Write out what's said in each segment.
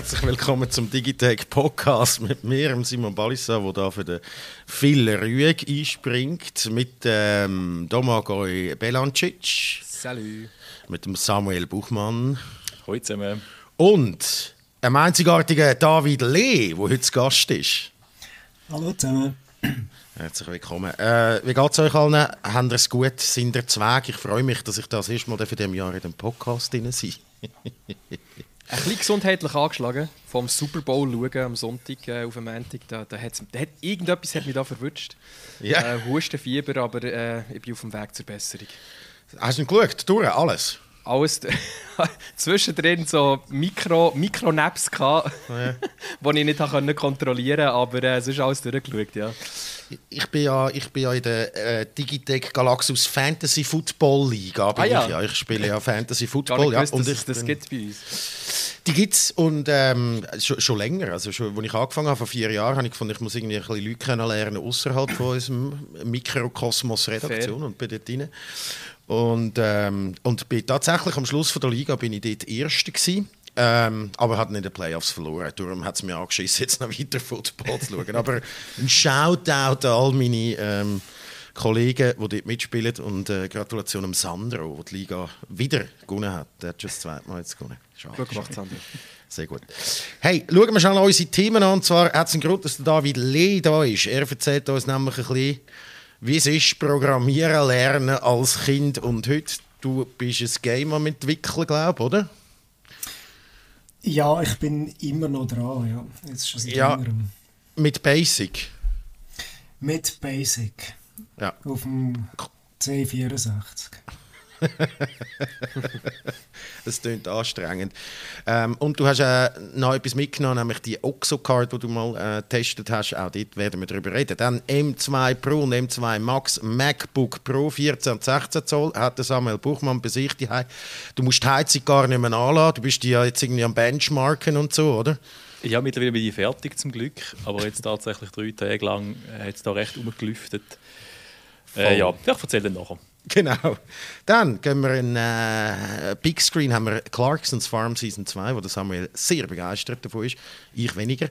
Herzlich willkommen zum Digitech Podcast mit mir, Simon Balissa, der da für den Phil Rüeg einspringt, mit ähm, Domagoj Belancic. Salut. Mit dem Samuel Buchmann. Hallo zusammen. Und einem einzigartigen David Lee, der heute zu Gast ist. Hallo zusammen. Herzlich willkommen. Äh, wie geht es euch allen? Habt ihr es gut? Sind ihr Zweig? Ich freue mich, dass ich das erste Mal in diesem Jahr in dem Podcast drin sein Ein bisschen gesundheitlich angeschlagen. Vom Super Bowl schauen am Sonntag äh, auf dem Montag. Da, da, hat's, da hat, irgendetwas hat mich da verwünscht. Ja. Äh, Hustenfieber, aber äh, ich bin auf dem Weg zur Besserung. Hast du ihn geschaut? Durch? Alles? Alles zwischendrin so Mikro, Mikro-Naps gehabt, Ja. die ich nicht konnte kontrollieren konnte, aber äh, es ist alles durchgeschaut, ja. Ich bin ja, ich bin ja in der äh, Digitech Galaxus Fantasy Football Liga. Bin Ah, ja. Ich, ja. ich spiele ja Fantasy Gar Football. Ja. gewusst, Und ich es das gibt bei uns. Die gibt es und ähm, schon, schon länger. Also schon, als ich angefangen habe, vor vier Jahren, habe ich gefunden, ich muss irgendwie ein bisschen Leute kennenlernen außerhalb von unserem Mikrokosmos-Redaktion und bin dort rein. Und, ähm, und bin tatsächlich am Schluss von der Liga bin ich dort Erster gewesen. Ähm, aber hat nicht in den Playoffs verloren. Darum hat es mir angeschissen, jetzt noch weiter Football zu schauen. Aber ein Shoutout an all meine ähm, Kollegen, die dort mitspielen. Und äh, Gratulation am Sandro, der die Liga wieder gewonnen hat. Der hat schon das zweite Mal jetzt gewonnen. Schade. Gut gemacht, Sandro. Sehr gut. Hey, schauen wir schnell an unsere Themen an. Und zwar hat es einen Grund, dass der David Lee da ist. Er erzählt uns nämlich ein bisschen, wie es ist, Programmieren lernen als Kind und heute. Du bist ein Game am entwickeln, glaube ich, oder? Ja, ich bin immer noch dran, ja. Jetzt schon seit Ja. längerem. Mit Basic. Mit Basic. Ja. Auf dem C64. Das klingt anstrengend. Ähm, und du hast äh, noch etwas mitgenommen, nämlich die Oxocard, die du mal äh, getestet hast. Auch dort werden wir darüber reden. Dann M2 Pro und M2 Max MacBook Pro 14 und 16 Zoll hat der Samuel Buchmann bei sich daheim. Du musst die Heizung gar nicht mehr anlassen. Du bist ja jetzt irgendwie am Benchmarken und so, oder? Ja, mittlerweile bin ich fertig zum Glück, aber jetzt tatsächlich drei Tage lang hat es da recht umgelüftet. Äh, ja, ich erzähle dann nachher. Genau. Dann gehen wir in äh, Big Screen haben wir Clarksons Farm Season 2, wo der Samuel sehr begeistert davon ist. Ich weniger.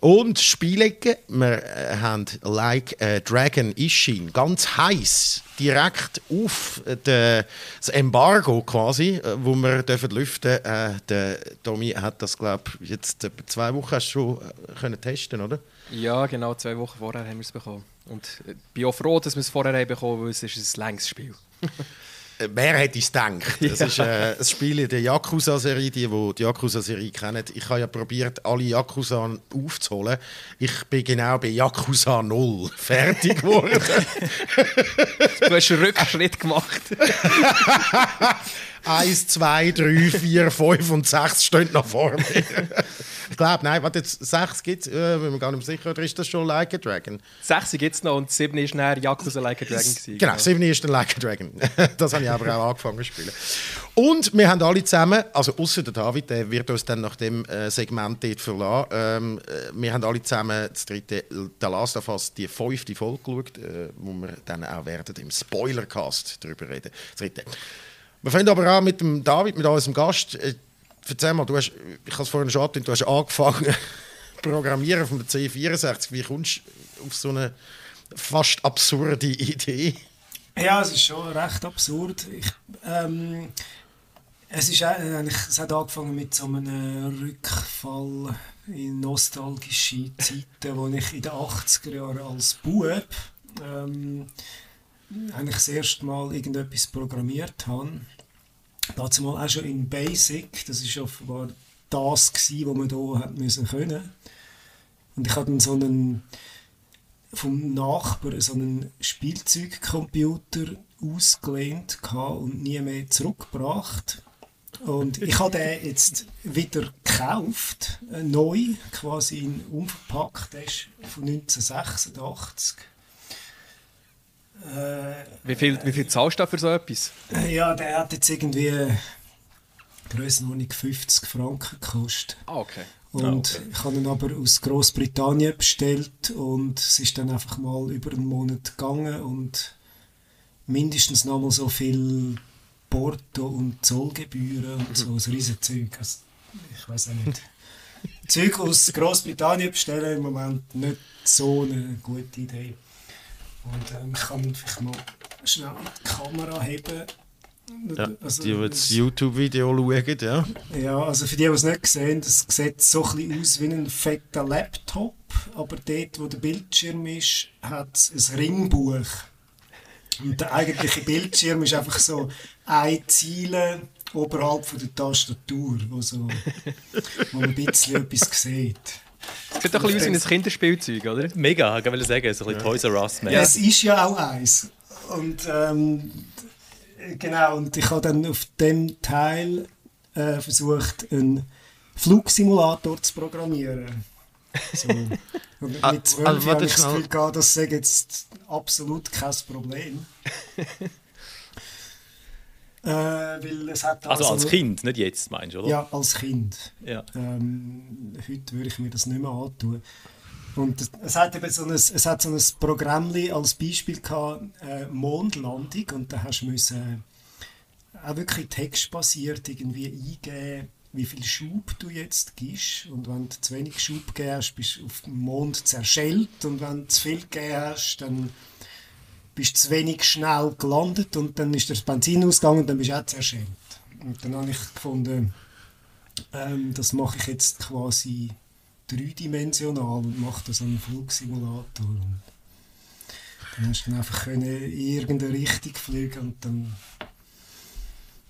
Und Spielecke. Wir äh, haben Like a Dragon Ishin. Ganz heiß direkt auf de, das Embargo quasi, äh, wo wir dürfen lüften. Äh, der Tommy hat das, glaube ich, jetzt etwa zwei Wochen schon äh, können testen, oder? Ja, genau, zwei Wochen vorher haben wir es bekommen. Und ich bin auch froh, dass wir es vorher haben bekommen, weil es ist ein längs Spiel. Äh, Wer hätte es gedacht? Das Ja. ist äh, ein Spiel in der Yakuza-Serie, die, die die Yakuza-Serie kennen. Ich habe ja probiert, alle Yakuza aufzuholen. Ich bin genau bei Yakuza 0 fertig geworden. Du hast einen Rückschritt gemacht. Eins, zwei, drei, vier, fünf und sechs stehen noch vor mir. ich glaube, nein, warte, jetzt sechs gibt es, äh, bin mir gar nicht sicher, oder ist das schon Like a Dragon? Sechs gibt es noch und sieben ist nachher Yakuza Like a Dragon. Gewesen, Genau, sieben ist der Like a Dragon. das habe ich aber auch angefangen zu spielen. Und wir haben alle zusammen, also außer der David, der wird uns dann nach dem äh, Segment dort verlassen. Ähm, äh, wir haben alle zusammen das dritte, der Last of Us, die fünfte Folge geschaut, äh, wo wir dann auch werden im Spoilercast darüber reden. Das dritte. Wir fangen aber an mit dem David, mit unserem Gast. Äh, erzähl mal, du hast, ich habe es vorhin schon angedeutet, du hast angefangen Programmieren von der C64. Wie kommst du auf so eine fast absurde Idee? Ja, es ist schon recht absurd. Ich, ähm, es, ist, eigentlich, es hat angefangen mit so einem Rückfall in nostalgische Zeiten, wo ich in den 80er Jahren als Bub ähm, eigentlich das erste Mal irgendetwas programmiert habe. Dazu mal auch schon in Basic, das ist offenbar das gsi, was man hier hat müssen können. Und ich hatte dann so einen vom Nachbarn so einen Spielzeugcomputer ausgelehnt und nie mehr zurückgebracht. Und ich habe den jetzt wieder gekauft, äh, neu, quasi in unverpackt. Der ist von 1986. Äh, Wie viel, wie viel zahlst du für so etwas? ja, der hat jetzt irgendwie Grössenordnung 50 Franken gekostet. Ah, okay. Und Ah, okay. ich habe ihn aber aus Großbritannien bestellt und es ist dann einfach mal über einen Monat gegangen und mindestens noch mal so viel Porto und Zollgebühren und so, ein riesen Zeug. Also, ich weiß auch nicht. Zeug aus Großbritannien bestellen im Moment nicht so eine gute Idee. Und ähm, ich kann vielleicht mal schnell die Kamera heben. Ja, also, die, die das YouTube-Video schauen, ja. Ja, also für die, die es nicht sehen, das sieht so ein bisschen aus wie ein fetter Laptop, aber dort, wo der Bildschirm ist, hat es ein Ringbuch. Und der eigentliche Bildschirm ist einfach so ein Ziele oberhalb von der Tastatur, wo, so, wo man ein bisschen etwas sieht. Es sieht doch ein bisschen aus wie ein Kinderspielzeug, oder? Mega, ich wollte sagen, so ein bisschen Toys R Us. Ja, es ist ja auch eins. Und ähm, genau, und ich habe dann auf dem Teil äh, versucht, einen Flugsimulator zu programmieren. So. Und mit ah, zwölf also, habe ich das Gefühl gehabt, das sei jetzt absolut kein Problem. Äh, weil es hat also, also als Kind, nicht jetzt, meinst du, oder? Ja, als Kind. Ja. Ähm, heute würde ich mir das nicht mehr antun. Und es hat eben so ein, es hat so ein Programm als Beispiel gehabt, äh, Mondlandung, und da hast du müssen, äh, auch wirklich textbasiert irgendwie eingeben, wie viel Schub du jetzt gibst. Und wenn du zu wenig Schub gegeben hast, bist du auf dem Mond zerschellt. Und wenn du zu viel gegeben hast, dann bist zu wenig schnell gelandet und dann ist das Benzin ausgegangen und dann bist du auch zerschellt. Und dann habe ich gefunden, ähm, das mache ich jetzt quasi dreidimensional und mache das an einem Flugsimulator. Und dann hast du dann einfach in irgendeine Richtung fliegen und dann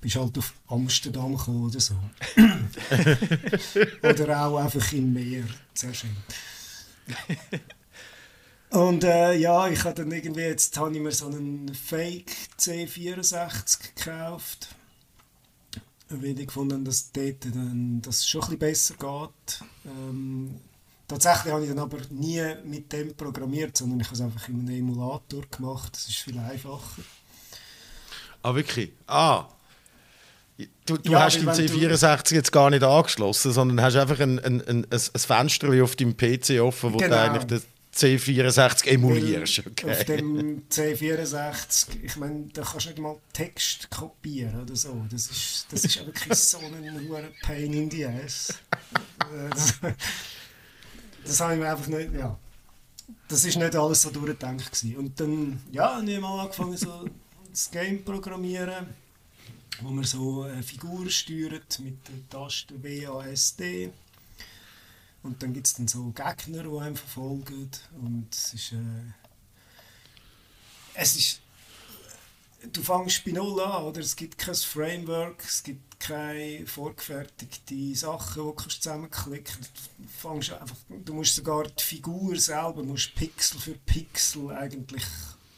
bist halt auf Amsterdam gekommen oder so. oder auch einfach im Meer zerschellt. Und äh, ja, ich habe dann irgendwie, jetzt habe ich mir so einen Fake C64 gekauft. Weil ich gefunden dass dort dann, das schon ein bisschen besser geht. Ähm, tatsächlich habe ich dann aber nie mit dem programmiert, sondern ich habe es einfach in einem Emulator gemacht. Das ist viel einfacher. Ah, wirklich? Ah, Du, du ja, hast den C64 jetzt gar nicht angeschlossen, sondern hast einfach ein, ein, ein, ein Fenster auf deinem PC offen, wo genau. du eigentlich C64 emulierst. Okay. Auf dem C64, ich meine, da kannst du nicht mal Text kopieren oder so. Das ist, das ist wirklich so ein hoher Pain in the ass. Das, das habe ich mir einfach nicht, ja. Das ist nicht alles so durchgedacht gewesen. Und dann, ja, habe ich mal angefangen so das Game programmieren, wo man so eine Figur steuert mit der Taste WASD. Und dann gibt es dann so Gegner, die einem verfolgen. Und es ist. Äh, es ist. Du fängst bei Null an, oder? Es gibt kein Framework, es gibt keine vorgefertigten Sachen, die du zusammenklicken. Du, einfach, du musst sogar die Figur selber, musst Pixel für Pixel eigentlich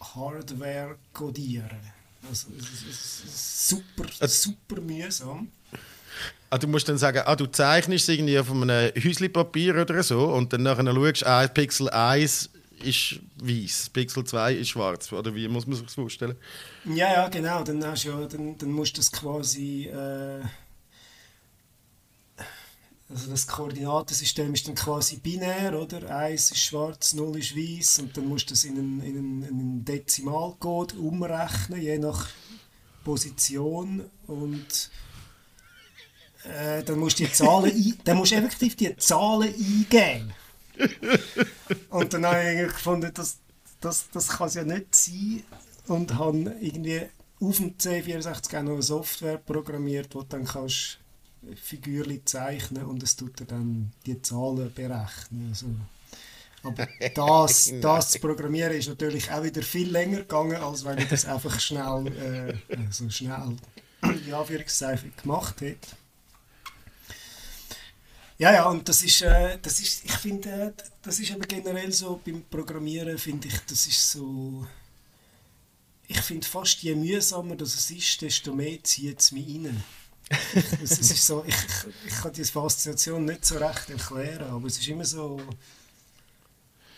Hardware codieren. Also, es ist super, super mühsam. Ah, du musst dann sagen, ah, du zeichnest irgendwie auf einem Häuslipapier oder so und dann nachher schaust ah, Pixel 1 ist weiß, Pixel 2 ist schwarz. Oder wie muss man sich das vorstellen? Ja, ja, genau. Dann, hast ja, dann, dann musst du das quasi... Äh, also das Koordinatensystem ist dann quasi binär, oder? 1 ist schwarz, 0 ist weiß und dann musst du das in einen, in einen, in einen Dezimalcode umrechnen, je nach Position und äh, dann musst du die Zahlen ein, dann musst du effektiv die Zahlen eingeben. Und dann habe ich gefunden, das, das, das kann es ja nicht sein. Und habe irgendwie auf dem C64 auch noch eine Software programmiert, wo du dann kannst Figürchen zeichnen und es tut dir dann die Zahlen berechnen. Also, aber das, das zu programmieren ist natürlich auch wieder viel länger gegangen, als wenn ich das einfach schnell, äh, also schnell in Anführungszeichen gemacht hätte. Ja, ja, und das ist, äh, das ist ich finde, äh, das ist aber generell so beim Programmieren, finde ich, das ist so, ich finde fast je mühsamer das es ist, desto mehr zieht es mich rein. es, es ist so, ich, ich, ich kann diese Faszination nicht so recht erklären, aber es ist immer so,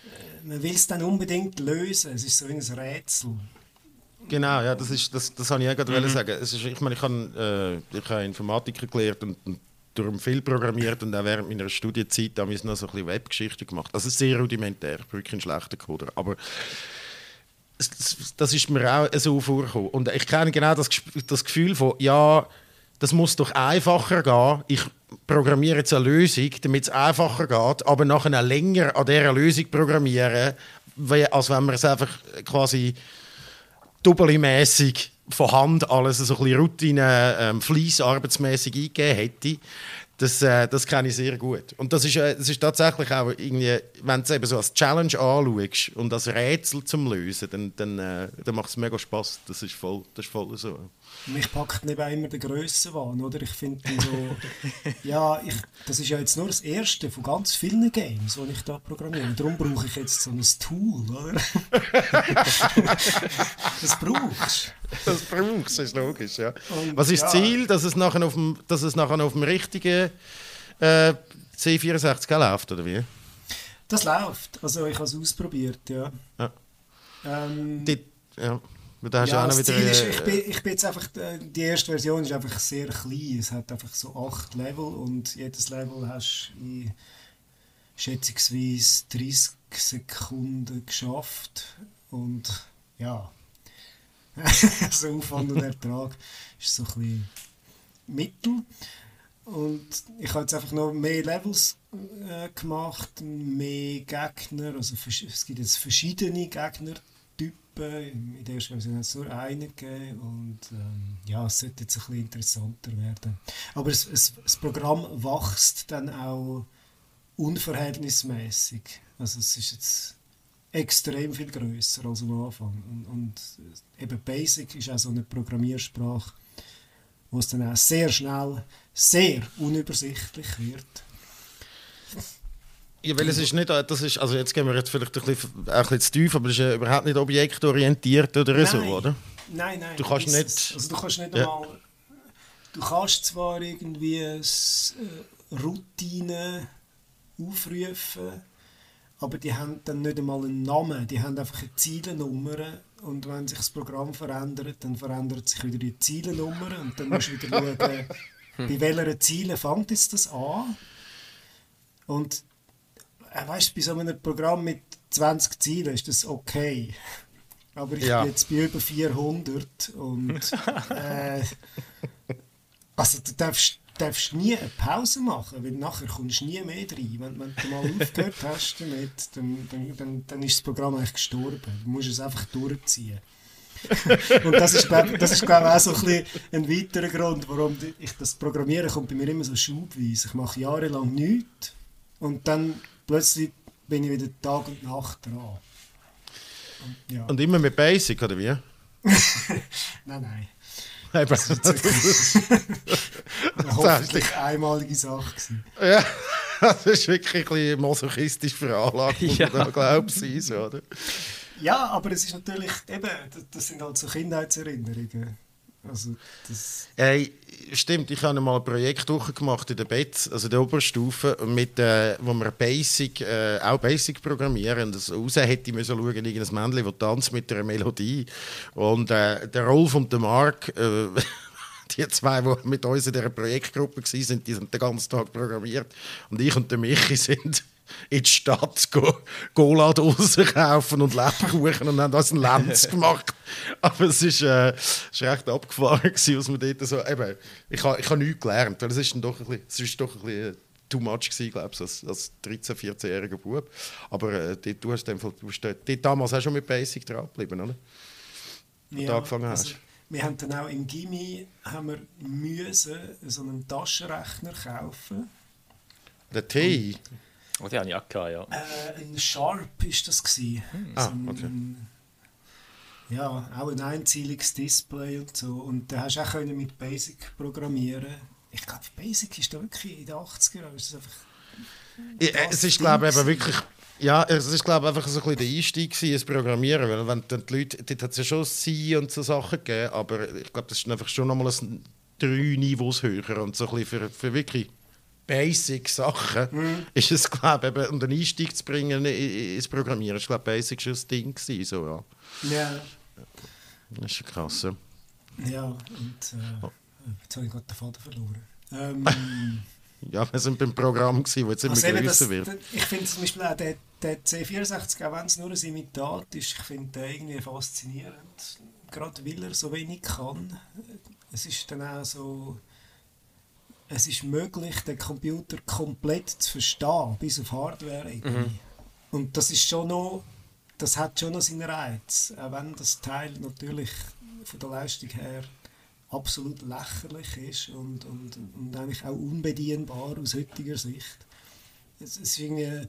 äh, man will es dann unbedingt lösen, es ist so ein Rätsel. Genau, ja, das ist, das, das habe ich auch gerade mhm. sagen. Es ist, ich meine, ich habe, äh, ich habe Informatiker gelernt und, und darum viel programmiert und auch während meiner Studienzeit haben wir noch so ein bisschen Webgeschichte gemacht. Also sehr rudimentär, wirklich ein schlechter Coder. Aber das ist mir auch so vorgekommen. Und ich kenne genau das, das Gefühl von, ja, das muss doch einfacher gehen. Ich programmiere jetzt eine Lösung, damit es einfacher geht, aber nachher länger an dieser Lösung programmieren, als wenn man es einfach quasi doppelmäßig von Hand alles so ein bisschen Routine, ähm, Fleiss eingegeben hätte. Das, äh, das kenne ich sehr gut. Und das ist, äh, das ist tatsächlich auch irgendwie, wenn du es eben so als Challenge anschaust und als Rätsel zum Lösen, dann, dann, äh, dann macht es mega Spaß. Das ist voll, das ist voll so. Mich packt nicht immer der Grössenwahn, oder? Ich finde so, ja, ich, das ist ja jetzt nur das erste von ganz vielen Games, die ich da programmiere. Darum brauche ich jetzt so ein Tool, oder? das brauchst Das brauchst du, ist logisch, ja. Und, Was ist das ja. Ziel, dass es nachher auf dem, dass es nachher auf dem richtigen äh, C64 läuft, oder wie? Das läuft. Also ich habe es ausprobiert, ja. ja. Ähm, Die, ja. Da hast ja, auch noch wieder, ist, ich, bin, ich bin jetzt einfach, äh, die erste Version ist einfach sehr klein. Es hat einfach so acht Level und jedes Level hast du in schätzungsweise 30 Sekunden geschafft. Und ja, so Aufwand und Ertrag ist so ein bisschen mittel. Und ich habe jetzt einfach noch mehr Levels äh, gemacht, mehr Gegner. Also es gibt jetzt verschiedene Gegner Typen. In der ersten nur einen gegeben und ähm, ja, es sollte jetzt ein bisschen interessanter werden. Aber es, es, das Programm wächst dann auch unverhältnismäßig. Also es ist jetzt extrem viel größer als am Anfang. Und, und eben Basic ist auch so eine Programmiersprache, wo es dann auch sehr schnell sehr unübersichtlich wird. Ja, weil es ist nicht, das ist, also jetzt gehen wir jetzt vielleicht ein bisschen, ein bisschen zu tief, aber es ist ja überhaupt nicht objektorientiert oder nein. so, oder? Nein, nein. Du kannst nicht... Also du kannst nicht ja. einmal... Du kannst zwar irgendwie äh, Routine aufrufen, aber die haben dann nicht einmal einen Namen, die haben einfach eine Zielennummer und wenn sich das Programm verändert, dann verändert sich wieder die Zielennummer und dann musst du wieder schauen, bei welcher Ziele fängt jetzt das an und äh, weißt, bei so einem Programm mit 20 Zielen ist das okay. Aber ich ja. bin jetzt bei über 400 und äh, also du darfst, darfst nie eine Pause machen, weil nachher kommst du nie mehr rein. Wenn, wenn du mal aufgehört hast damit, dann, dann, dann, dann ist das Programm eigentlich gestorben. Du musst es einfach durchziehen. und das ist, glaube das ist, glaub, auch so ein, ein weiterer Grund, warum ich das Programmieren kommt bei mir immer so schubweise. Ich mache jahrelang nichts und dann plötzlich bin ich wieder Tag und Nacht dran. Und, ja. und immer mit Basic, oder wie? nein, nein. Das war eine hoffentlich einmalige Sache. Gewesen. Ja, das ist wirklich ein bisschen masochistisch veranlagt, muss ja. man glauben sein, oder? Ja, aber es ist natürlich, eben, das sind halt so Kindheitserinnerungen. Also hey, stimmt, ich habe mal ein Projekt gemacht in der BETS, also der Oberstufe, mit, äh, wo wir Basic, äh, auch Basic programmieren. Das raus hätte ich müssen schauen, irgendein Männchen, das tanzt mit einer Melodie. Und äh, der Rolf und der Mark, äh, die zwei, die mit uns in dieser Projektgruppe waren, die sind den ganzen Tag programmiert. Und ich und der Michi sind in die Stadt Cola-Dosen kaufen und Lebkuchen und haben uns einen Lenz gemacht. Aber es ist, äh, ist recht abgefahren, gewesen, was wir dort so... Eben, ich habe ich ha nichts gelernt, weil es ist doch ein bisschen, es ist doch ein bisschen too much gewesen, glaube ich, als, als 13-, 14-jähriger Bub. Aber äh, dort, du hast, dem Fall, du hast dort, damals auch schon mit Basic dran geblieben, oder? Ja, du angefangen hast. Also, wir haben dann auch im Gimmi haben wir müssen so einen Taschenrechner kaufen. Der T? Oh, die habe ich auch gehabt, ja. Äh, ein Sharp war das. Gewesen. Hm. Ah, okay. ja, auch ein einzieliges Display und so. Und da hast du auch können mit Basic programmieren. Ich glaube, Basic ist da wirklich in den 80er ist einfach ja, es ist, glaube ich, wirklich... Ja, es ist glaube einfach so ein bisschen der Einstieg ins Programmieren, weil wenn die Leute, dort hat es ja schon C und so Sachen gegeben, aber ich glaube, das ist einfach schon nochmal ein drei Niveaus höher und so ein bisschen für, für wirklich Basic-Sachen mhm. ist es, glaube ich, um den Einstieg zu bringen ins Programmieren, ist, glaube Basic schon das Ding gewesen, so, ja. Ja. Das ist krass, ja. Ja, und äh, oh. jetzt habe ich gerade den Vater verloren. Ähm, ja, wir sind beim Programm, gewesen, wo jetzt immer also größer wird. Ich finde zum Beispiel auch der, der C64, auch wenn es nur ein Imitat ist, ich finde den irgendwie faszinierend. Gerade weil er so wenig kann. Es ist dann auch so es ist möglich, den Computer komplett zu verstehen, bis auf Hardware. Mhm. Und das ist schon noch, das hat schon noch seinen Reiz, auch wenn das Teil natürlich von der Leistung her absolut lächerlich ist und, und, und eigentlich auch unbedienbar aus heutiger Sicht. Es, es ist irgendwie,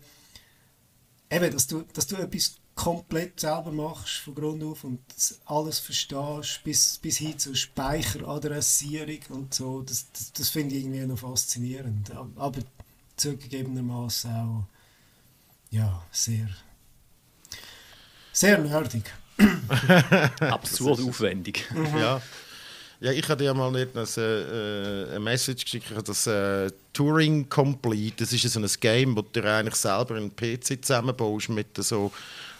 eben, dass du, dass du etwas komplett selber machst, von Grund auf und alles verstehst, bis, bis hin zur Speicheradressierung und so, das, das, das finde ich irgendwie noch faszinierend. Aber zugegebenermaßen auch ja, sehr, sehr nerdig. Absurd aufwendig. Mhm. Ja. Ja, ich hatte ja mal nicht eine, äh, eine Message geschickt, das äh, Turing Complete, das ist so ein Game, wo du eigentlich selber einen PC zusammenbaust mit so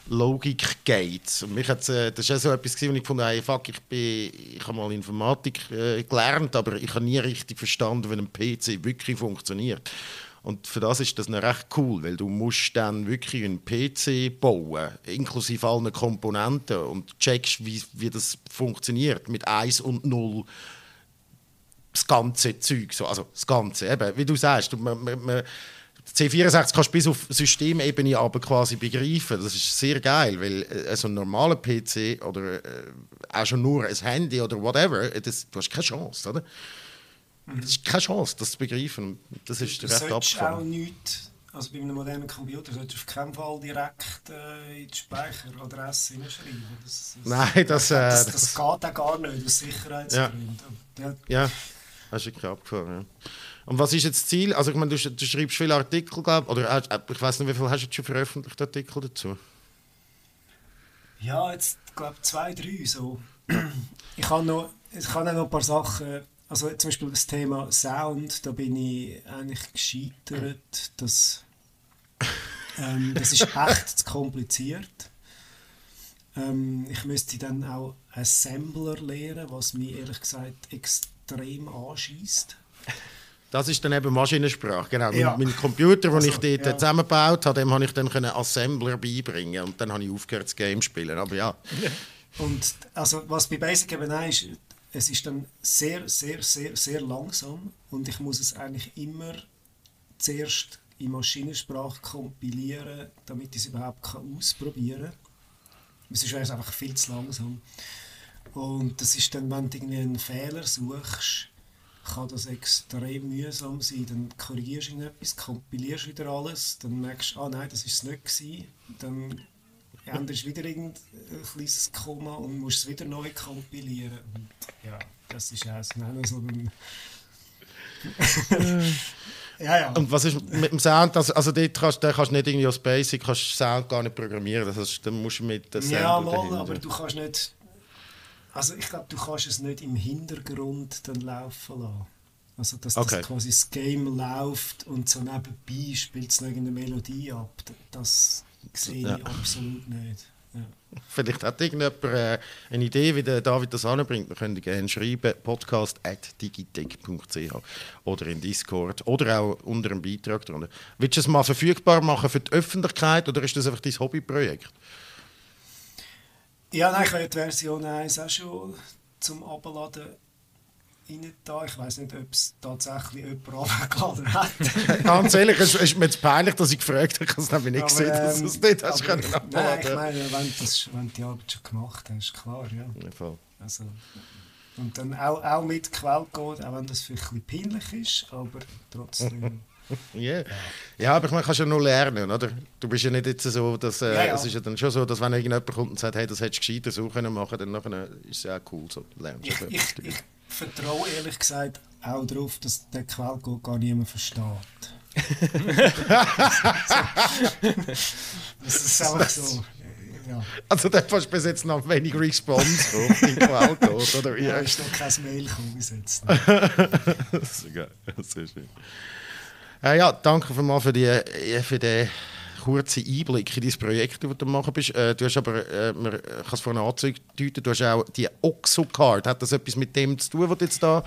Logik-Gates. Und mich äh, das war so etwas, wo ich habe, hey, fuck, ich, ich habe mal Informatik äh, gelernt, aber ich habe nie richtig verstanden, wie ein PC wirklich funktioniert. Und für das ist das recht cool, weil du musst dann wirklich einen PC bauen, inklusive allen Komponenten und checkst, wie, wie das funktioniert mit 1 und 0 das ganze Zeug, so, also das Ganze, eben, wie du sagst, man, man, man, C64 kannst du bis auf Systemebene aber quasi begreifen. Das ist sehr geil, weil äh, so ein normaler PC oder äh, auch schon nur ein Handy oder whatever, das, du hast keine Chance, oder? Mhm. Das ist keine Chance, das zu begreifen. Das ist du recht abgefahren. auch nichts, also bei einem modernen Computer solltest du auf keinen Fall direkt äh, in die Speicheradresse hineinschreiben. Das, das, Nein, das, äh, das, das, das, geht auch gar nicht, aus Sicherheitsgründen. Ja, ja. ja. das ist wirklich abgefahren. Ja. Und was ist jetzt das Ziel? Also ich meine, du, du schreibst viele Artikel, glaube oder äh, ich weiß nicht, wie viele hast du schon veröffentlicht Artikel dazu? Ja, jetzt glaube zwei, drei so. Ich habe noch, ich habe noch ein paar Sachen also zum Beispiel das Thema Sound, da bin ich eigentlich gescheitert. Das, ähm, das ist echt zu kompliziert. Ähm, ich müsste dann auch Assembler lernen, was mich ehrlich gesagt extrem anschießt. Das ist dann eben Maschinensprache, genau. Ja. Mein, Computer, den also, ich dort ja. zusammengebaut habe, dem habe ich dann können Assembler beibringen und dann habe ich aufgehört, das Game zu spielen, aber ja. Und also, was bei Basic eben auch ist, es ist dann sehr, sehr, sehr, sehr langsam und ich muss es eigentlich immer zuerst in Maschinensprache kompilieren, damit ich es überhaupt kann ausprobieren kann. Sonst wäre es einfach viel zu langsam. Und das ist dann, wenn du irgendwie einen Fehler suchst, kann das extrem mühsam sein. Dann korrigierst du etwas, kompilierst wieder alles, dann merkst du, ah nein, das war es nicht. Gewesen. Dann änderst wieder irgendein kleines Komma und musst es wieder neu kompilieren. Und ja, das ist auch so ein... ja, ja. Und was ist mit dem Sound? Also, also dort kannst, da kannst du nicht irgendwie als Basic kannst Sound gar nicht programmieren. Das heißt, dann musst du mit dem Sound Ja, mal, aber du kannst nicht... Also ich glaube, du kannst es nicht im Hintergrund dann laufen lassen. Also dass okay. das quasi das Game läuft und so nebenbei spielt es irgendeine Melodie ab. Das, sehe ja. ich absolut nicht. Ja. Vielleicht hat irgendjemand äh, eine Idee, wie der David das anbringt. Wir können gerne schreiben, podcast.digitech.ch oder in Discord oder auch unter einem Beitrag drunter. Willst du es mal verfügbar machen für die Öffentlichkeit oder ist das einfach dein Hobbyprojekt? Ja, nein, ich habe die Version 1 auch schon zum Abladen rein da. Ich weiß nicht, ob es tatsächlich jemand runtergeladen hat. Ganz ehrlich, es ist mir jetzt peinlich, dass ich gefragt habe. Ich habe es nämlich nicht gesehen, dass du es nicht hast können Nein, ich meine, wenn, das, wenn du die Arbeit schon gemacht hast, klar, ja. ja also, und dann auch, auch mit Quellcode, auch wenn das vielleicht ein bisschen peinlich ist, aber trotzdem... yeah. Ja, aber man kann ja nur lernen, oder? Du bist ja nicht jetzt so, dass äh, ja, ja. es ist ja dann schon so, dass wenn irgendjemand kommt und sagt, hey, das hättest du gescheiter so können machen, dann nachher ist es ja auch cool, so lernst du ich, ich, ich, vertraue ehrlich gesagt auch darauf, dass der Quellcode gar niemand versteht. das ist einfach so. Ja. Also da hast du bis jetzt noch wenig Response auf den Quellcode, oder? Ja, ist noch kein Mail gekommen bis jetzt. das ist geil, sehr schön. Äh, ja, danke für, für, die, für den kurzen Einblick in dein Projekt, das du machen bist. Äh, du hast aber, äh, man kann es vorhin andeuten, du hast auch die Oxocard. Hat das etwas mit dem zu tun, was du jetzt da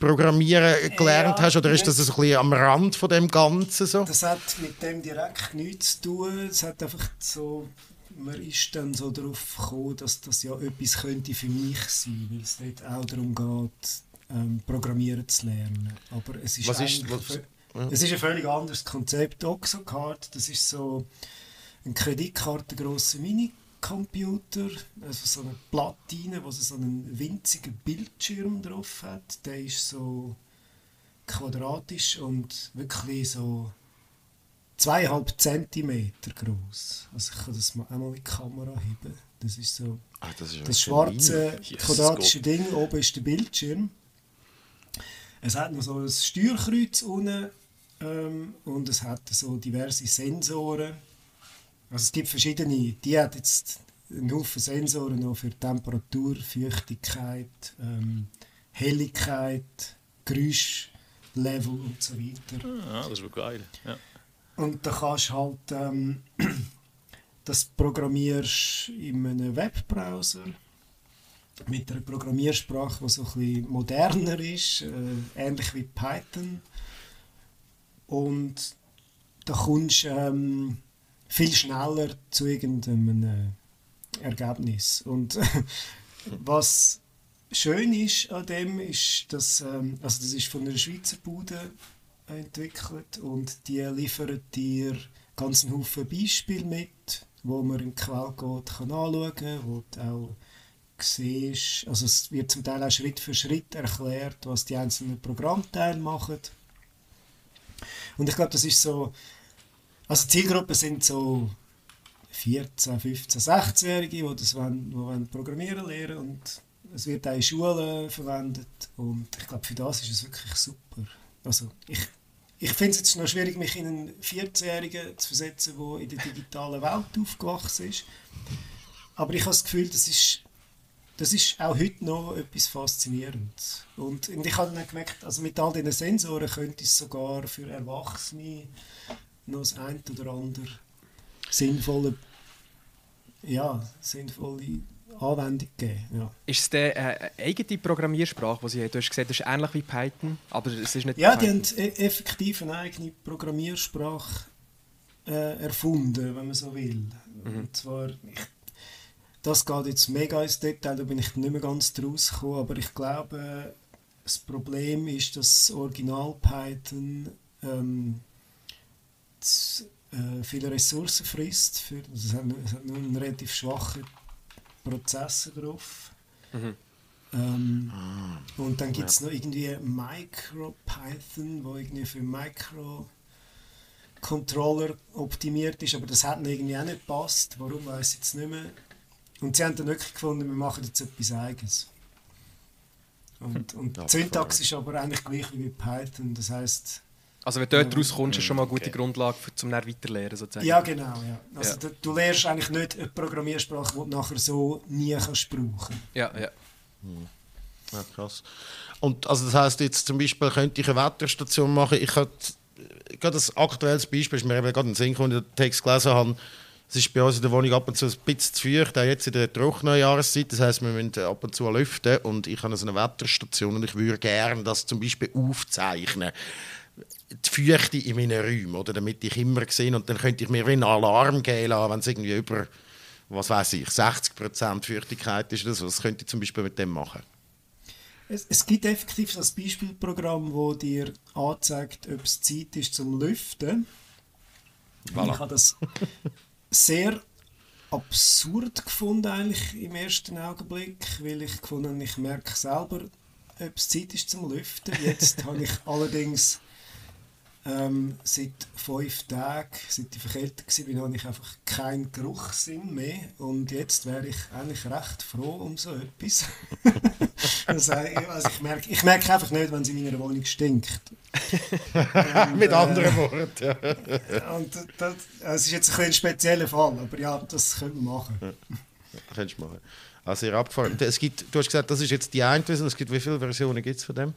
Programmieren gelernt ja, hast? Oder ist das ein bisschen am Rand von dem Ganzen? So? Das hat mit dem direkt nichts zu tun. Es hat einfach so man ist dann so darauf gekommen, dass das ja etwas könnte für mich sein, weil es dort auch darum geht, ähm, Programmieren zu lernen. Aber es ist, Was ist- eigentlich was- vö- ja. es ist ein völlig anderes Konzept. Oxocard, das ist so ein kreditkartengrosser Minicomputer, also so eine Platine, wo so einen winzigen Bildschirm drauf hat. Der ist so quadratisch und wirklich so zweieinhalb Zentimeter groß. Also ich kann das mal einmal in die Kamera heben. Das ist so Ah, das ist das schwarze quadratische Ding, oben ist der Bildschirm. Es hat noch so ein Steuerkreuz unten ähm, und es hat so diverse Sensoren. Also es gibt verschiedene, die hat jetzt einen Haufen Sensoren noch für Temperatur, Feuchtigkeit, ähm, Helligkeit, Geräuschlevel und so weiter. Ah, das ist wirklich geil. Ja. Und da kannst du halt ähm, das programmierst in einem Webbrowser mit einer Programmiersprache, die so ein bisschen moderner ist, äh, ähnlich wie Python. Und da kommst du ähm, viel schneller zu irgendeinem äh, Ergebnis. Und was schön ist an dem, ist, dass ähm, also das ist von einer Schweizer Bude entwickelt und die liefern dir ganz einen Haufen Beispiele mit, wo man im Quellcode kann anschauen kann, wo du auch siehst, also es wird zum Teil auch Schritt für Schritt erklärt, was die einzelnen Programmteile machen. Und ich glaube, das ist so, also Zielgruppen sind so 14, 15, 16-Jährige, die das wollen, die wollen programmieren lernen und es wird auch in Schulen verwendet und ich glaube, für das ist es wirklich super. Also ich, ich finde es jetzt noch schwierig, mich in einen 14-Jährigen zu versetzen, der in der digitalen Welt aufgewachsen ist. Aber ich habe das Gefühl, das ist, das ist auch heute noch etwas Faszinierendes. Und, und ich habe dann gemerkt, also mit all diesen Sensoren könnte es sogar für Erwachsene noch das ein oder andere sinnvolle, ja, sinnvolle Anwendung geben. Ja. Ist es denn eine eigene Programmiersprache, die sie haben? Du hast gesagt, das ist ähnlich wie Python, aber es ist nicht Ja, die Python. haben e- effektiv eine eigene Programmiersprache äh, erfunden, wenn man so will. Und zwar, ich, das geht jetzt mega ins Detail, da bin ich nicht mehr ganz draus gekommen, aber ich glaube, das Problem ist, dass das Original Python ähm, z- äh, viele Ressourcen frisst. Für, es, hat, hat nur einen relativ schwachen Prozessor drauf. Mhm. Ähm, und dann gibt es noch irgendwie MicroPython, wo irgendwie für Microcontroller optimiert ist, aber das hat irgendwie auch nicht gepasst. Warum weiß ich jetzt nicht mehr. Und sie haben dann wirklich gefunden, wir machen jetzt etwas Eigenes. Und, und Ja, die Syntax ist aber eigentlich gleich wie mit Python. Das heißt, Also wenn du dort rauskommst, ist schon mal eine gute Grundlage für, zum dann weiterlernen sozusagen. ja genau, ja. Also Ja. Du, du lernst eigentlich nicht eine Programmiersprache, die du nachher so nie kannst brauchen. ja, ja. Ja, krass. Und also das heißt jetzt zum Beispiel könnte ich eine Wetterstation machen. Ich hatte gerade ein aktuelles Beispiel, ist mir eben gerade ein Sinn gekommen, den Text gelesen habe. Es ist bei uns in der Wohnung ab und zu ein bisschen zu feucht, auch jetzt in der trockenen Jahreszeit. Das heißt, wir müssen ab und zu lüften und ich habe so eine Wetterstation und ich würde gerne das zum Beispiel aufzeichnen. Die Feuchte in meinen Räumen, oder, damit ich immer sehe und dann könnte ich mir wie einen Alarm geben lassen, wenn es irgendwie über, was weiß ich, 60% Feuchtigkeit ist oder so. Das könnte ich zum Beispiel mit dem machen. Es, es gibt effektiv so ein Beispielprogramm, wo dir anzeigt, ob es Zeit ist zum Lüften. Und Ich habe das sehr absurd gefunden eigentlich im ersten Augenblick, weil ich gefunden ich merke selber, ob es Zeit ist zum Lüften. Jetzt habe ich allerdings ähm, seit fünf Tagen, seit ich verkältet war, habe ich einfach keinen Geruchssinn mehr. Und jetzt wäre ich eigentlich recht froh um so etwas. also, also ich, merke, ich merke einfach nicht, wenn es in meiner Wohnung stinkt. Und, Mit äh, anderen Worten. Ja. Und das, das, es ist jetzt ein, ein spezieller Fall, aber ja, das können wir machen. Könntest du machen. Also sehr abgefahren. Es gibt, du hast gesagt, das ist jetzt die eine Version. Es gibt, wie viele Versionen gibt es von dem?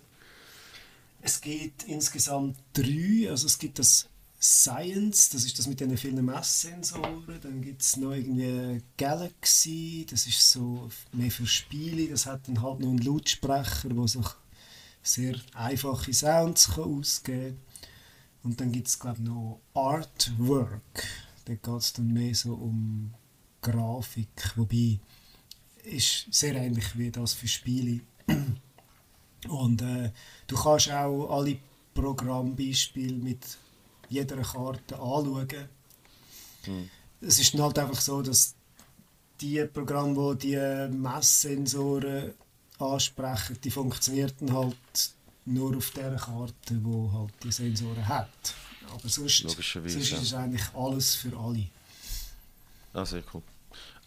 Es gibt insgesamt drei. Also es gibt das Science, das ist das mit den vielen Messsensoren. Dann gibt es noch irgendwie Galaxy, das ist so mehr für Spiele. Das hat dann halt noch einen Lautsprecher, der so sehr einfache Sounds kann ausgeben kann. Und dann gibt es glaube ich noch Artwork. Da geht es dann mehr so um Grafik, wobei ist sehr ähnlich wie das für Spiele. Und äh, du kannst auch alle Programmbeispiele mit jeder Karte anschauen. Hm. Es ist dann halt einfach so, dass die Programme, die die Messsensoren ansprechen, die funktionieren halt nur auf der Karte, wo halt die Sensoren hat. Aber sonst, sonst ist es eigentlich alles für alle. Ah, sehr cool.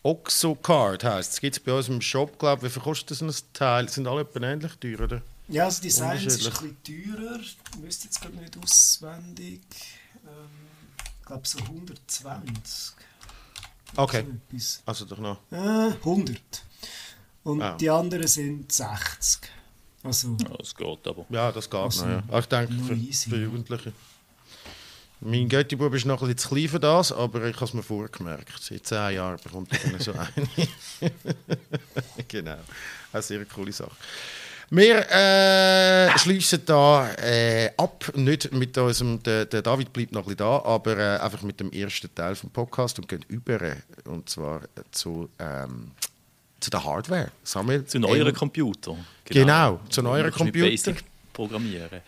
Oxocard heisst es. Gibt es bei uns im Shop, glaube ich. Wie viel kostet das ein Teil? Sind alle etwa ähnlich teuer, oder? Ja, also die Designs ist ein bisschen teurer. Ich wüsste jetzt gerade nicht auswendig. Ähm, ich glaube so 120. Okay. So also doch noch. Äh, 100. Und ah. die anderen sind 60. Also, ja, das geht aber. Ja, das geht also, noch, ja. Ich denke, für, easy, für Jugendliche. Mein Göttibub ist noch ein bisschen zu klein für das, aber ich habe es mir vorgemerkt. Seit zehn Jahren bekommt er so eine. genau. Eine sehr coole Sache. Wir äh, schließen da äh, ab, nicht mit unserem, der, der, David bleibt noch ein bisschen da, aber äh, einfach mit dem ersten Teil vom Podcast und gehen über, und zwar zu, ähm, zu der Hardware. Samuel, zu neueren Computern. Genau, genau zu neueren Computern. Basic programmieren.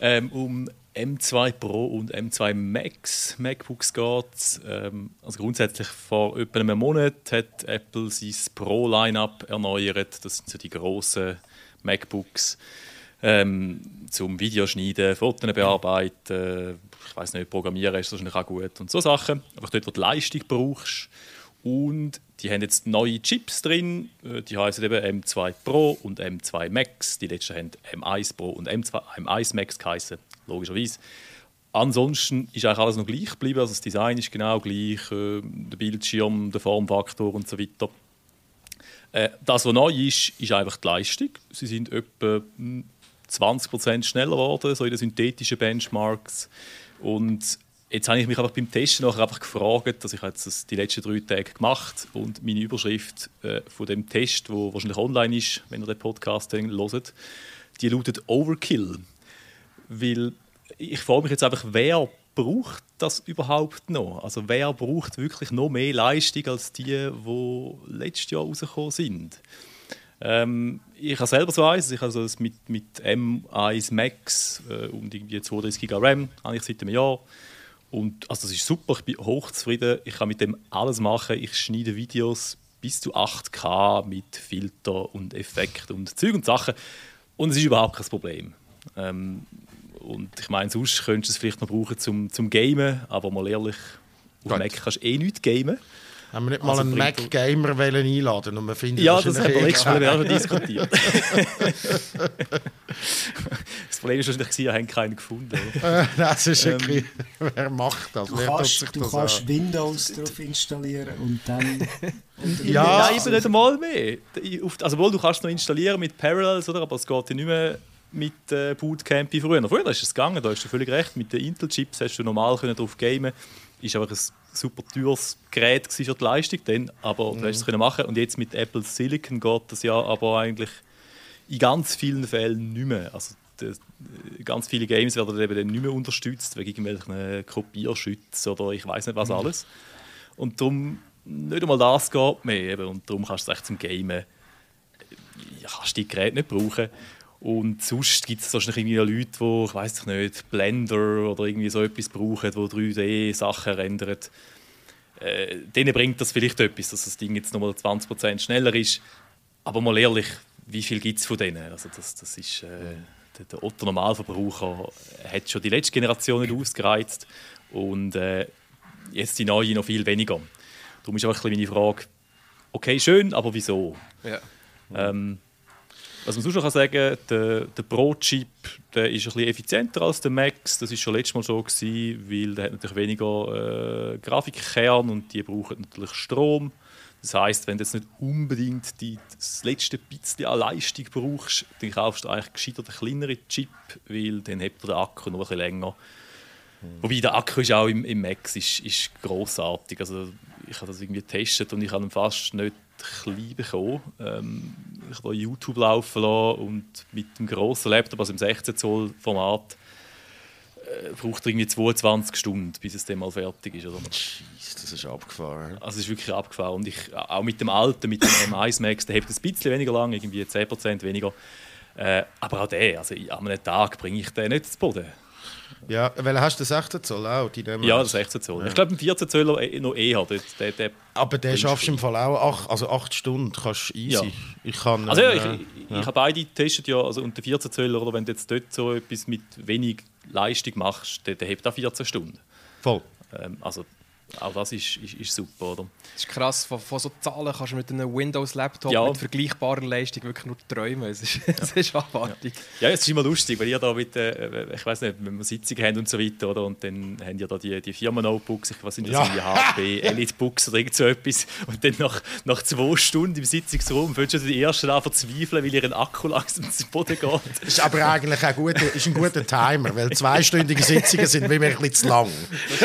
Ähm, um M2 Pro und M2 Max MacBooks geht ähm, Also grundsätzlich vor etwa einem Monat hat Apple sein Pro-Line-Up erneuert. Das sind so die grossen MacBooks ähm, zum Videoschneiden, Fotos bearbeiten, ich weiß nicht, Programmieren ist wahrscheinlich auch gut und so Sachen. Aber dort, wo du Leistung brauchst. Und die haben jetzt neue Chips drin, äh, die heißen eben M2 Pro und M2 Max. Die letzten haben M1 Pro und M2, M1 Max geheißen, logischerweise. Ansonsten ist eigentlich alles noch gleich geblieben, also das Design ist genau gleich, äh, der Bildschirm, der Formfaktor und so weiter. Äh, das, was neu ist, ist einfach die Leistung. Sie sind etwa 20% hm, schneller geworden, so in den synthetischen Benchmarks. Und jetzt habe ich mich einfach beim Testen nachher einfach gefragt, dass ich jetzt das die letzten drei Tage gemacht und meine Überschrift äh, von dem Test, wo wahrscheinlich online ist, wenn ihr den Podcast hört, die lautet Overkill. Weil ich frage mich jetzt einfach, wer braucht das überhaupt noch? Also wer braucht wirklich noch mehr Leistung als die, die letztes Jahr rausgekommen sind? Ähm, ich habe selber so eins, ich habe es mit, mit M1 Max äh, und irgendwie 32 GB RAM, habe ich seit einem Jahr. Und also das ist super, ich bin hochzufrieden, ich kann mit dem alles machen, ich schneide Videos bis zu 8K mit Filter und Effekt und Zeug und Sachen und es ist überhaupt kein Problem. Ähm, und ich meine, sonst könntest du es vielleicht noch brauchen zum, zum Gamen, aber mal ehrlich, auf Mac kannst du eh nichts gamen. Haben wir nicht mal also einen Mac-Gamer einladen und wir finden Ja, das, das haben wir letztes Mal auch schon diskutiert. das Problem war wahrscheinlich, wir haben keinen gefunden. das ist ähm, wirklich, wer macht das? Du wer kannst, du kannst Windows drauf installieren und dann... ja, Nein, eben nicht einmal mehr. Also wohl, du kannst es noch installieren mit Parallels, oder? aber es geht ja nicht mehr mit äh, Bootcamp wie früher. Früher ist es gegangen, da hast du völlig recht. Mit den Intel-Chips hast du normal können drauf gamen. Ist einfach ein super teures Gerät für die Leistung, dann, aber mhm. du hast es können machen. Und jetzt mit Apple Silicon geht das ja aber eigentlich in ganz vielen Fällen nicht mehr. Also die, ganz viele Games werden eben dann nicht mehr unterstützt wegen irgendwelchen Kopierschützen oder ich weiß nicht was mhm. alles. Und darum nicht einmal das geht mehr. Eben. Und darum kannst du es echt zum Gamen ja, kannst die Geräte nicht brauchen. Und sonst gibt es wahrscheinlich irgendwie Leute, die, ich weiß nicht, Blender oder irgendwie so etwas brauchen, wo 3D-Sachen rendern. Äh, denen bringt das vielleicht etwas, dass das Ding jetzt nochmal 20% schneller ist. Aber mal ehrlich, wie viel gibt es von denen? Also das, das ist, äh, der, der Otto Normalverbraucher hat schon die letzte Generation nicht ausgereizt und äh, jetzt die neue noch viel weniger. Darum ist einfach meine Frage, okay, schön, aber wieso? Ja. Ähm, was man sonst noch sagen kann, der, der Pro-Chip der ist ein bisschen effizienter als der Max. Das war schon letztes Mal so, gewesen, weil der hat natürlich weniger äh, Grafikkern und die brauchen natürlich Strom. Das heißt, wenn du jetzt nicht unbedingt die, das letzte bisschen an Leistung brauchst, dann kaufst du eigentlich gescheiter den kleineren Chip, weil dann hebt der Akku noch ein bisschen länger. Mhm. Wobei der Akku ist auch im, im Max ist, ist grossartig. Also ich habe das irgendwie getestet und ich habe ihn fast nicht klein bekommen. Ähm, ich habe YouTube laufen lassen und mit dem grossen Laptop, also im 16 Zoll Format, äh, braucht irgendwie 22 Stunden, bis es dann mal fertig ist. Oder? Jeez, das ist abgefahren. Also es ist wirklich abgefahren. Und ich, auch mit dem alten, mit dem M1 Max, der hebt es ein bisschen weniger lang, irgendwie 10% weniger. Äh, aber auch den, also an einem Tag bringe ich den nicht zu Boden. Ja, weil hast du den 16 Zoll auch? Die ja, den 16 Zoll. Ja. Ich glaube, den 14 Zoll noch eher. Der, der, der aber den schaffst du im Fall auch acht, also 8 Stunden, kannst easy. Ja. Ich kann, also ja, ich, äh, ich, ich habe beide getestet, ja, also und der 14 Zoll, oder wenn du jetzt dort so etwas mit wenig Leistung machst, der, der hebt auch 14 Stunden. Voll. Ähm, also auch das ist, ist, ist super, oder? Das ist krass, von, von so Zahlen kannst du mit einem Windows-Laptop ja. mit vergleichbarer Leistung wirklich nur träumen. Es ist, ja. es ist abartig. Ja. ja, es ist immer lustig, weil ihr da mit, äh, ich weiß nicht, wenn wir Sitzungen haben und so weiter, oder? Und dann haben ihr da die, die Firmen-Notebooks, was sind das, ja. die HP, Elite-Books oder irgend so etwas. Und dann nach, nach zwei Stunden im Sitzungsraum fängst du die ersten an verzweifeln, weil ihren Akku langsam zu Boden geht. Das ist aber eigentlich ein guter, ist ein guter Timer, weil zweistündige Sitzungen sind wie mir ein bisschen zu lang.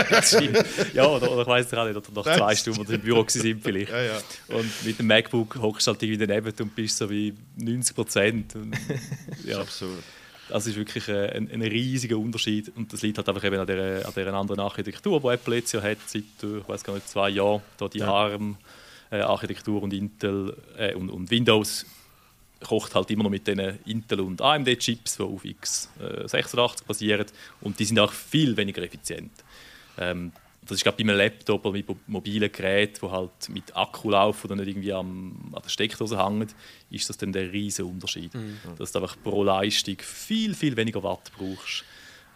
Das stimmt. Ja, oder, oder ich weiß auch nicht, oder nach zwei Stunden im Büro sind vielleicht. Ja, ja. Und mit dem MacBook hockst du halt irgendwie daneben und bist so wie 90 Prozent. Ja. absurd. Das ist wirklich ein, ein, riesiger Unterschied und das liegt halt einfach eben an dieser, an dieser anderen Architektur, die Apple jetzt ja hat, seit, äh, ich weiß gar nicht, zwei Jahren, da die ja. ARM-Architektur und Intel äh, und, und Windows kocht halt immer noch mit den Intel- und AMD-Chips, die auf x86 äh, basieren und die sind auch viel weniger effizient. Ähm, das ist glaube bei einem Laptop oder mit mobilen Geräten, die halt mit Akku laufen oder nicht irgendwie am, an der Steckdose hängen, ist das dann der riesige Unterschied. Mhm. Dass du einfach pro Leistung viel, viel weniger Watt brauchst.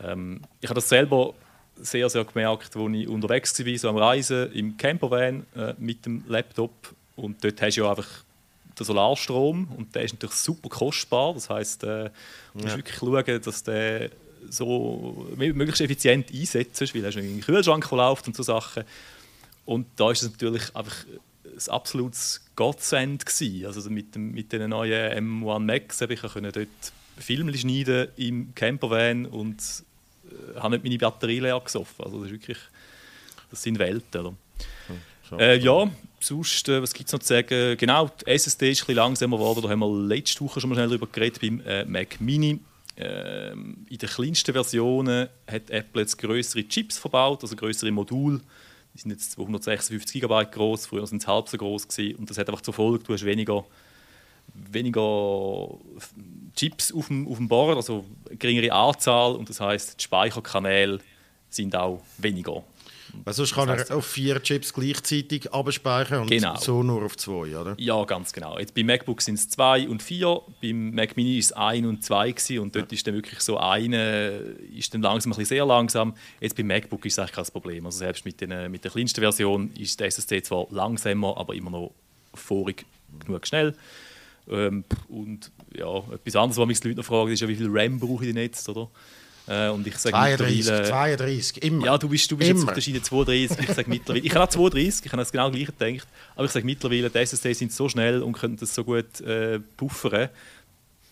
Ähm, ich habe das selber sehr, sehr gemerkt, als ich unterwegs war, so am Reisen im Campervan äh, mit dem Laptop. Und dort hast du ja einfach den Solarstrom und der ist natürlich super kostbar. Das heisst, äh, du musst ja. wirklich schauen, dass der so möglichst effizient einsetzen, weil du einen Kühlschrank läuft und so Sachen. Und da ist es natürlich einfach ein absolutes Godsend gewesen. Also mit, dem, mit den neuen M1 Max habe ich dort Filme schneiden im Campervan und äh, habe nicht meine Batterie leer gesoffen. Also das ist wirklich, das sind Welten. Oder? Hm, äh, ja, sonst, äh, was gibt es noch zu sagen? Genau, die SSD ist ein bisschen langsamer geworden. Da haben wir letzte Woche schon mal schnell darüber geredet beim äh, Mac Mini. Ähm, in den kleinsten Versionen hat Apple jetzt größere Chips verbaut, also größere Module. Die sind jetzt 256 GB groß, früher sind sie halb so groß gewesen. und das hat einfach zur Folge, du hast weniger, weniger Chips auf dem, auf dem Board, also eine geringere Anzahl und das heißt, die Speicherkanäle sind auch weniger. Sonst kann er auf vier Chips gleichzeitig abspeichern und genau. so nur auf zwei, oder? Ja, ganz genau. Jetzt beim MacBook sind es zwei und vier, beim Mac Mini ist es ein und zwei gewesen, und dort ja. ist dann wirklich so eine, ist dann langsam ein bisschen sehr langsam. Jetzt beim MacBook ist es eigentlich kein Problem. Also selbst mit, den, mit der kleinsten Version ist der SSD zwar langsamer, aber immer noch vorig genug schnell. Ähm, und ja, etwas anderes, was mich die Leute noch fragen, ist ja, wie viel RAM brauche ich denn jetzt, oder? Äh, und ich sage 32, 32, immer. Ja, du bist, du bist immer. jetzt verschiedene 32. Ich sage mittlerweile, ich habe auch 32, ich habe das genau gleich gedacht, aber ich sage mittlerweile, die SSD sind so schnell und können das so gut äh, puffern,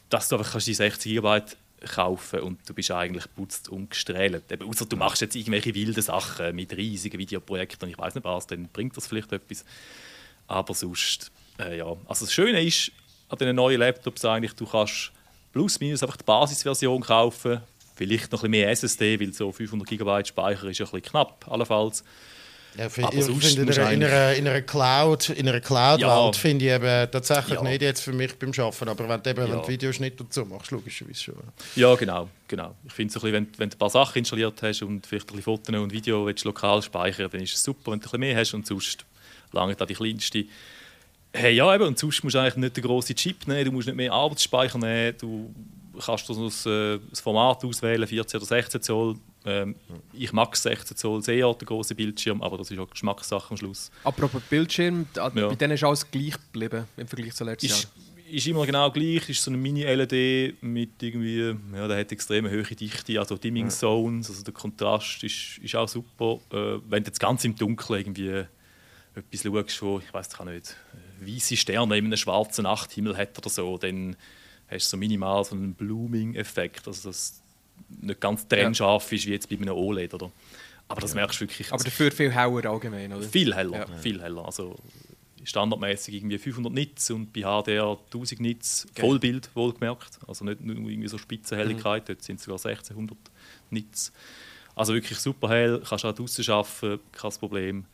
dass du einfach kannst die 60 GB kaufen und du bist eigentlich putzt und gestrahlt. Eben, außer du machst jetzt irgendwelche wilden Sachen mit riesigen Videoprojekten und ich weiß nicht was, dann bringt das vielleicht etwas. Aber sonst, äh, ja. Also das Schöne ist an diesen neuen Laptops eigentlich, du kannst plus minus einfach die Basisversion kaufen Vielleicht noch ein bisschen mehr SSD, weil so 500 GB Speicher ist ein bisschen knapp, allenfalls. Ja, find, ich finde in, in, einer, in einer Cloud, in einer Cloud ja. finde ich eben tatsächlich ja. nicht jetzt für mich beim Arbeiten, aber wenn du eben ja. wenn du Videoschnitt dazu machst, logischerweise schon. Ja, genau, genau. Ich finde so ein bisschen, wenn, wenn du ein paar Sachen installiert hast und vielleicht ein bisschen Fotos und Video willst lokal speichern, dann ist es super, wenn du ein bisschen mehr hast und sonst lange da die kleinste. Hey, ja, eben, und sonst musst du eigentlich nicht den grossen Chip nehmen, du musst nicht mehr Arbeitsspeicher nehmen, du kannst du das, äh, das Format auswählen, 14 oder 16 Zoll. Ähm, ich mag 16 Zoll sehr, der große Bildschirm, aber das ist auch Geschmackssache am Schluss. Apropos Bildschirm, ja. bei denen ist alles gleich geblieben im Vergleich zu letztem Jahr. Ist immer genau gleich, ist so eine Mini-LED mit irgendwie, ja, der hat extrem hohe Dichte, also Dimming Zones, also der Kontrast ist, ist auch super. Äh, wenn du jetzt ganz im Dunkeln irgendwie etwas schaust, wo, ich weiß nicht, äh, weiße Sterne in einem schwarzen Nachthimmel hat oder so, dann hast du so minimal so einen Blooming-Effekt, also dass nicht ganz trennscharf ist wie jetzt bei einem OLED. Oder? Aber das ja. merkst du wirklich. Aber dafür viel heller allgemein, oder? Viel heller, ja. viel heller. Also standardmäßig irgendwie 500 Nits und bei HDR 1000 Nits, okay. Vollbild wohlgemerkt. Also nicht nur irgendwie so Spitzenhelligkeit, mhm. dort sind es sogar 1600 Nits. Also wirklich super hell, kannst auch draußen arbeiten, kein Problem.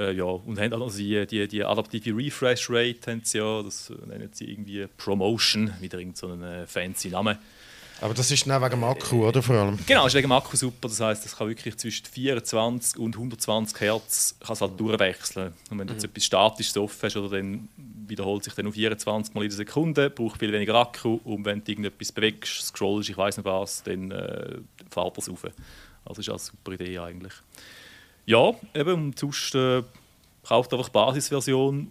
Äh, ja, und haben auch noch die, die, die adaptive Refresh Rate, haben sie ja, das nennen sie irgendwie Promotion, wieder irgendeinen so einen, äh, fancy Namen. Aber das ist dann wegen dem Akku, oder? Vor allem. Genau, ist wegen dem Akku super. Das heisst, es kann wirklich zwischen 24 und 120 Hertz kann halt durchwechseln. Und wenn du jetzt mhm. etwas Statisches offen hast, oder dann wiederholt sich dann auf 24 Mal in der Sekunde, braucht viel weniger Akku. Und wenn du irgendetwas bewegst, scrollst, ich weiß nicht was, dann äh, fährt es auf. Also ist das eine super Idee eigentlich. Ja, eben, und sonst äh, kauft einfach die Basisversion.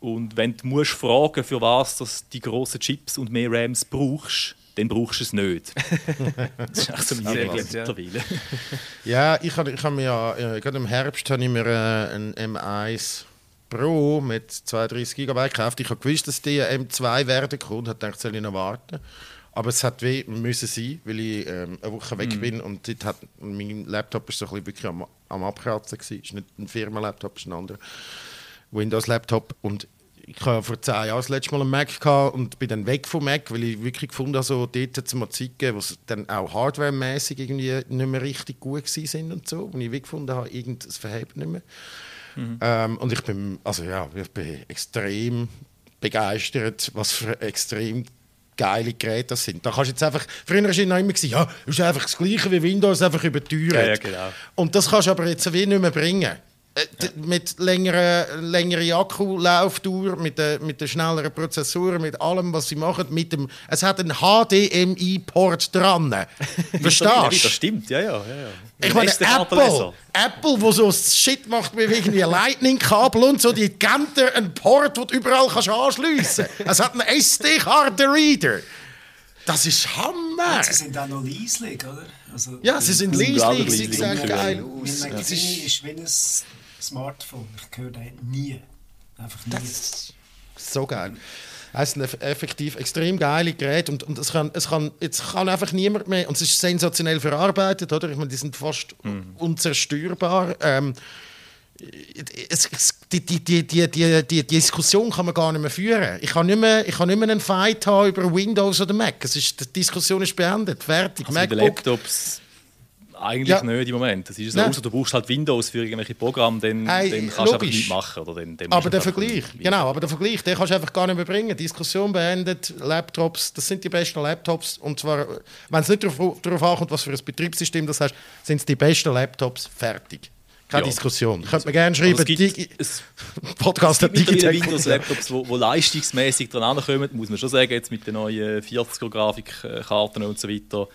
Und wenn du musst fragen, für was du die grossen Chips und mehr RAMs brauchst, dann brauchst du es nicht. das ist echt so meine Regel mittlerweile. Ja, ich habe ich hab mir ja, äh, gerade im Herbst habe ich mir äh, ein M1 Pro mit 32 GB gekauft. Ich habe gewusst, dass die M2 werden kommt, habe gedacht, soll ich noch warten. Aber es hat weh müssen sein, weil ich ähm, eine Woche weg mm. bin und dort hat, mein Laptop ist so ein bisschen wirklich am, am Abkratzen. Es ist nicht ein Firmenlaptop, es ist ein anderer Windows-Laptop und ich habe vor zehn Jahren das letzte Mal einen Mac gehabt und bin dann weg vom Mac, weil ich wirklich gefunden habe, so, dort mal Zeit gegeben, wo es dann auch hardwaremäßig irgendwie nicht mehr richtig gut sind und so. Und ich wirklich gefunden habe, irgendwas verhebt nicht mehr. Mhm. Ähm, und ich bin, also ja, ich bin extrem begeistert, was für extrem geile Geräte das sind. Da kannst jetzt einfach, früher war es immer, gewesen, ja, ist einfach das Gleiche wie Windows, einfach über die Ja, ja, genau. Und das kannst du aber jetzt wie nicht mehr bringen. Äh, mit längerer, längerer Akkulaufdauer, mit den mit der schnelleren Prozessoren, mit allem, was sie machen. Mit dem, es hat einen HDMI-Port dran. Verstehst du? Das stimmt, ja, ja. ja, Ich meine, Apple, Apple, wo so Shit macht wie irgendwie Lightning-Kabel und so, die geben dir einen Port, den du überall kannst anschliessen kannst. Es hat einen SD-Karte-Reader. Das ist Hammer! Und sie sind auch noch leislich, oder? Also, ja, sie sind leislich, sie sehen geil aus. Mein Magazin ist wie ein Smartphone. Ich höre den nie. Einfach nie. Das ist so geil. Es ist effektiv extrem geile Geräte und, und es, kann, es kann, jetzt kann einfach niemand mehr, und es ist sensationell verarbeitet, oder? Ich meine, die sind fast mhm. unzerstörbar. Ähm, es, es, die, die, die, die, die, die Diskussion kann man gar nicht mehr führen. Ich kann nicht mehr, ich kann nicht mehr einen Fight haben über Windows oder Mac. Es ist, die Diskussion ist beendet, fertig. Also MacBook, Laptops eigentlich ja. nicht im Moment. Das ist so, außer du brauchst halt Windows für irgendwelche Programme, dann, hey, dann kannst du einfach nichts machen. Oder dann, dann aber der Vergleich, genau, aber der Vergleich, den kannst du einfach gar nicht mehr bringen. Diskussion beendet, Laptops, das sind die besten Laptops. Und zwar, wenn es nicht darauf, darauf ankommt, was für ein Betriebssystem das hast, sind es die besten Laptops fertig. Keine ja. Diskussion. Könnt mir gerne schreiben. Also es gibt, es, Podcast es gibt Windows-Laptops, wo, wo leistungsmäßig dran kommen, muss man schon sagen, jetzt mit den neuen 40er-Grafikkarten und so weiter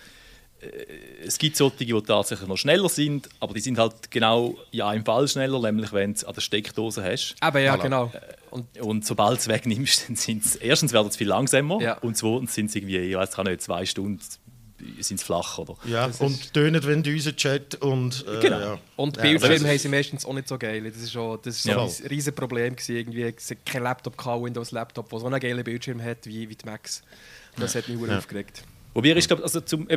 es gibt solche, die tatsächlich noch schneller sind, aber die sind halt genau in einem Fall schneller, nämlich wenn du es an der Steckdose hast. Aber ja, voilà. genau. Äh, und, und sobald du es wegnimmst, dann sind es erstens werden es viel langsamer ja. und zweitens sind es irgendwie, ich weiß nicht, zwei Stunden sind es flach, oder? Ja, das und tönen, wenn du unseren Chat und... Äh, genau. Ja. Und Bildschirme ja, haben sie meistens auch nicht so geil. Das ist, schon, das ist so ja. ein riesiges Problem gewesen. Irgendwie, es kein Laptop, kein Windows-Laptop, der so einen geilen Bildschirm hat wie, wie die Macs. Das hat mich ja. aufgeregt. Wobei, ich glaube, also zum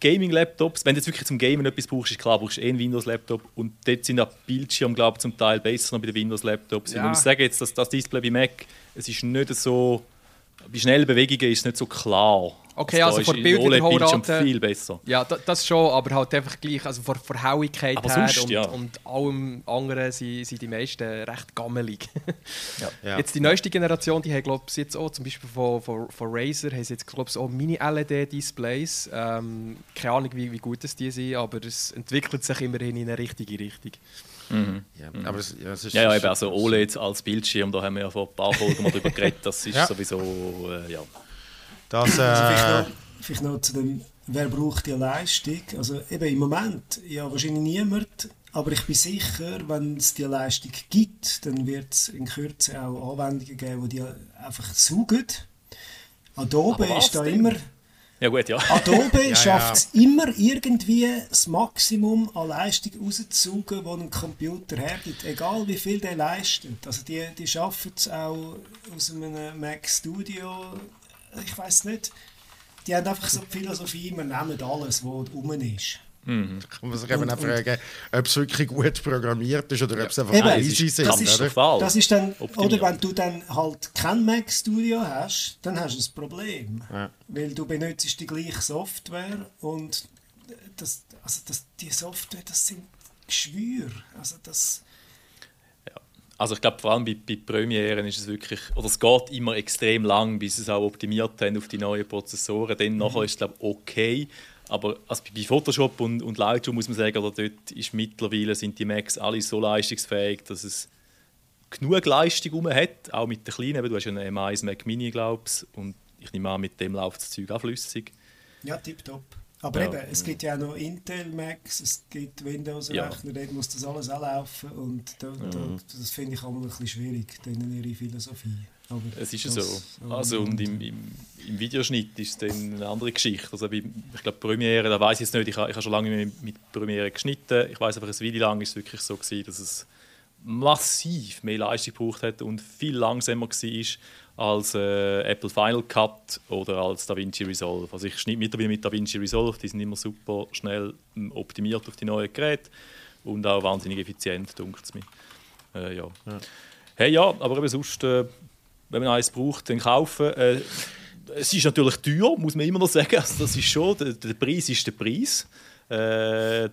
Gaming-Laptops, wenn du jetzt wirklich zum Gamen etwas brauchst, ist klar, brauchst du eh einen Windows-Laptop und dort sind auch Bildschirme, glaube zum Teil besser noch bei den Windows-Laptops. Ja. Ich muss sagen, jetzt, dass das Display bei Mac, es ist nicht so, bei schnellen Bewegungen ist es nicht so klar. Okay, also, also von Bildschirmrate viel besser. Ja, das schon, aber halt einfach gleich, also von der Hauigkeit aber her sonst, und, ja. und allem anderen sind, sind die meisten recht gammelig. ja. Ja. Jetzt die neueste Generation, die haben glaube ich jetzt auch, zum Beispiel von, von, von Razer, haben sie jetzt glaube ich auch Mini-LED-Displays. Ähm, keine Ahnung, wie, wie gut das die sind, aber es entwickelt sich immerhin in eine richtige Richtung. Mhm. Ja, aber es, ja, es ist ja, ja, eben also OLED als Bildschirm, da haben wir ja vor ein paar Folgen mal drüber geredet, das ist sowieso, äh, ja das, äh, also vielleicht, noch, vielleicht noch zu dem, wer braucht die Leistung? Also eben im Moment, ja wahrscheinlich niemand, aber ich bin sicher, wenn es die Leistung gibt, dann wird es in Kürze auch Anwendungen geben, die die einfach saugen. Adobe ist da denn? immer... Ja gut, ja. Adobe ja, schafft es ja. immer irgendwie das Maximum an Leistung rauszusaugen, das ein Computer hergibt, egal wie viel der leistet. Also die, die schaffen es auch aus einem Mac Studio ich weiß nicht, die haben einfach so die Philosophie, wir nehmen alles, was rum ist. Mhm. Kann man sich eben auch fragen, ob es wirklich gut programmiert ist oder ja. ob es einfach eben, easy sind. Das ist, oder? das ist dann, oder wenn du dann halt kein Mac Studio hast, dann hast du ein Problem. Ja. Weil du benutzt die gleiche Software und das, also das, die Software, das sind Geschwüre. Also das, Also ich glaube, vor allem bei, bei Premieren ist es wirklich, oder es geht immer extrem lang, bis sie es auch optimiert haben auf die neuen Prozessoren. Dann mhm. nachher ist es glaube okay. Aber also bei Photoshop und, und Lightroom muss man sagen, oder dort ist mittlerweile sind die Macs alle so leistungsfähig, dass es genug Leistung rum hat, auch mit den kleinen. Du hast ja einen M1 Mac Mini, glaubst und ich nehme an, mit dem läuft das Zeug auch flüssig. Ja, tipptopp. Aber ja. eben, es gibt ja auch noch Intel Macs, es gibt Windows-Rechner, ja. dort muss das alles auch laufen und da, da, mhm. das finde ich auch ein bisschen schwierig, denen ihre Philosophie. Aber es ist ja so. Also, und im, im, im, Videoschnitt ist es dann eine andere Geschichte. Also ich glaube, Premiere, da weiß ich jetzt nicht, ich, ich habe schon lange mit, mit Premiere geschnitten. Ich weiß einfach, ein Video lang ist es wirklich so gewesen, dass es massiv mehr Leistung gebraucht hat und viel langsamer war als äh, Apple Final Cut oder als DaVinci Resolve. Also ich schneide mittlerweile mit DaVinci Resolve, die sind immer super schnell ähm, optimiert auf die neuen Geräte und auch wahnsinnig effizient, dunkt es mir. Äh, ja. ja. Hey, ja, aber eben sonst, äh, wenn man eins braucht, dann kaufen. Äh, es ist natürlich teuer, muss man immer noch sagen. Also das ist schon, der, der Preis ist der Preis. Äh,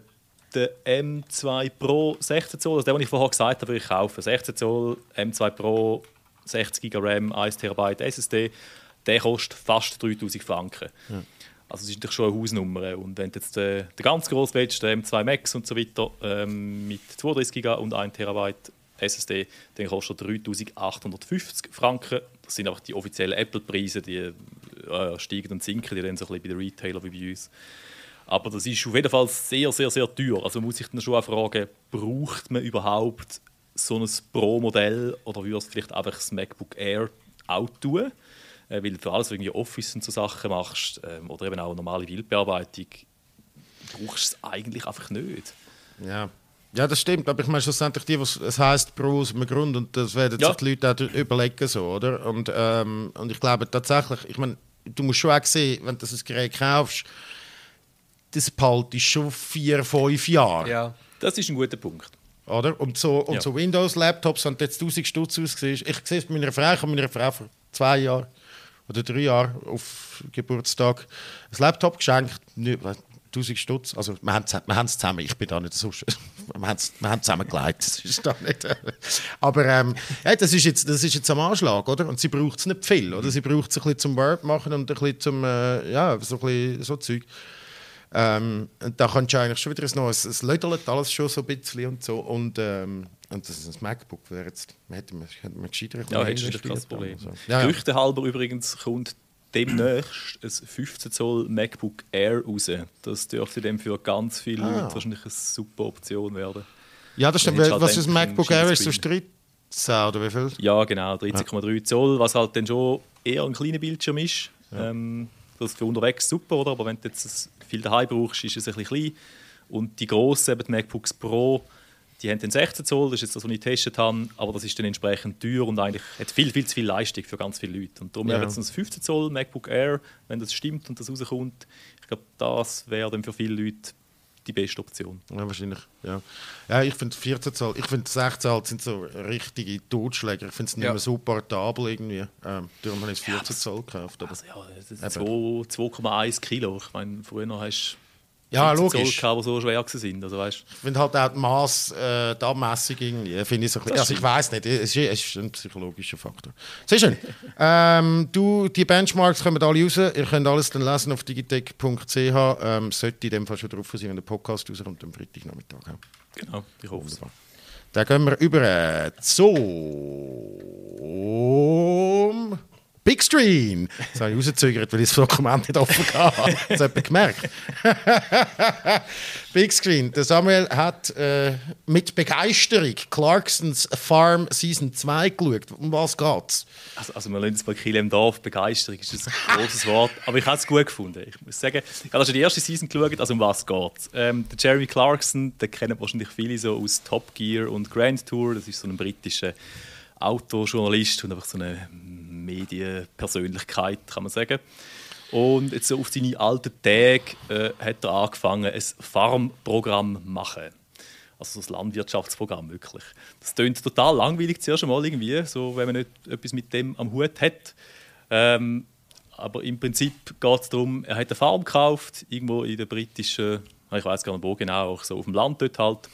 der M2 Pro 16 Zoll, also den, den ich vorher gesagt habe, ich kaufe 16 Zoll M2 Pro 60 GB RAM, 1 TB SSD, der kostet fast 3000 Franken. Ja. Also das ist natürlich schon eine Hausnummer. Und wenn du jetzt den, den ganz grossen willst, den M2 Max und so weiter, ähm, mit 32 GB und 1 TB SSD, dann kostet er 3850 Franken. Das sind einfach die offiziellen Apple-Preise, die äh, steigen und sinken die dann so ein bisschen bei den Retailern wie bei uns. Aber das ist auf jeden Fall sehr, sehr, sehr teuer. Also man muss sich dann schon auch fragen, braucht man überhaupt so ein Pro-Modell oder würdest du vielleicht einfach das MacBook Air auch tun? Äh, weil für alles, was du Office und so Sachen machst ähm, oder eben auch normale Bildbearbeitung, brauchst du es eigentlich einfach nicht. Ja. Ja, das stimmt, aber ich meine schlussendlich die, was es heißt pro aus einem Grund und das werden ja. sich die Leute auch überlegen so, oder? Und, ähm, und ich glaube tatsächlich, ich meine, du musst schon auch sehen, wenn du das Gerät kaufst, das ist schon vier, fünf Jahre. Ja, das ist ein guter Punkt. Oder? Und so, und ja. so Windows-Laptops, wenn jetzt 1000 Stutz ausgesehen ich sehe es meiner Frau, ich habe meiner Frau vor zwei Jahren oder drei Jahren auf Geburtstag ein Laptop geschenkt. 1000 Stutz. Also, wir haben, wir haben es zusammen. Ich bin da nicht so. wir haben es wir haben zusammen geleitet. Das ist da nicht. Aber ähm, ja, das, ist jetzt, das ist jetzt am Anschlag, oder? Und sie braucht es nicht viel, oder? Sie braucht es ein bisschen zum Word machen und ein bisschen zum. Äh, ja, so ein bisschen so Zeug. Ähm, da kannst du eigentlich schon wieder noch, es, es lödelt alles schon so ein bisschen und so. Und, ähm, und das ist ein MacBook, wäre jetzt, man hätte man, hätte man gescheiter Ja, hättest du kein Problem. So. Ja, Gerüchte halber übrigens kommt demnächst ein 15 Zoll MacBook Air raus. Das dürfte dem für ganz viele ah. Leute wahrscheinlich eine super Option werden. Ja, das stimmt. Halt was ist ein MacBook Air? Ist so 13 oder wie viel? Ja, genau, 13,3 Zoll, was halt dann schon eher ein kleiner Bildschirm ist. Ja. Ähm, das ist für unterwegs super, oder? Aber wenn du jetzt viel daheim brauchst, ist es ein bisschen klein. Und die grossen, die MacBooks Pro, die haben den 16 Zoll, das ist jetzt das, was ich getestet habe, aber das ist dann entsprechend teuer und eigentlich hat viel, viel zu viel Leistung für ganz viele Leute. Und darum ja. wäre jetzt ein 15 Zoll MacBook Air, wenn das stimmt und das rauskommt, ich glaube, das wäre dann für viele Leute die beste Option. Ja, wahrscheinlich. Ja, ja ich finde 14 Zoll, ich finde 16 Zoll sind so richtige Totschläger. Ich finde es nicht ja. mehr so portabel irgendwie. Ähm, darum habe ich 14 ja, Zoll gekauft. Aber also, ja, 2,1 Kilo. Ich meine, früher hast du ja, logisch. Die so schwer sind. Also, weißt, ich finde halt auch die Maß, äh, die Abmessung irgendwie, finde ich so Also ich weiß nicht, es ist, es ist, ein psychologischer Faktor. Sehr schön. ähm, du, die Benchmarks kommen alle raus. Ihr könnt alles dann lesen auf digitech.ch. Ähm, sollte in dem Fall schon drauf sein, wenn der Podcast rauskommt am Freitagnachmittag. Genau, ich hoffe es. Dann gehen wir über zum Big Screen. Das habe ich rausgezögert, weil ich das Dokument nicht offen hatte. Das hat jemand gemerkt. Big Screen. Der Samuel hat äh, mit Begeisterung Clarksons Farm Season 2 geschaut. Um was geht's? Also, also wir lernen es bei Kiel im Dorf. Begeisterung ist ein großes Wort. Aber ich habe es gut gefunden. Ich muss sagen, ich habe schon die erste Season geschaut. Also um was geht's? Ähm, der Jeremy Clarkson, den kennen wahrscheinlich viele so aus Top Gear und Grand Tour. Das ist so ein britischer Autojournalist und einfach so eine Medienpersönlichkeit, kann man sagen. Und jetzt auf seine alten Tage äh, hat er angefangen, ein Farmprogramm zu machen. Also so ein Landwirtschaftsprogramm wirklich. Das klingt total langweilig zuerst einmal irgendwie, so, wenn man nicht etwas mit dem am Hut hat. Ähm, aber im Prinzip geht es darum, er hat eine Farm gekauft, irgendwo in der britischen, ich weiß gar nicht wo genau, auch so auf dem Land dort halt.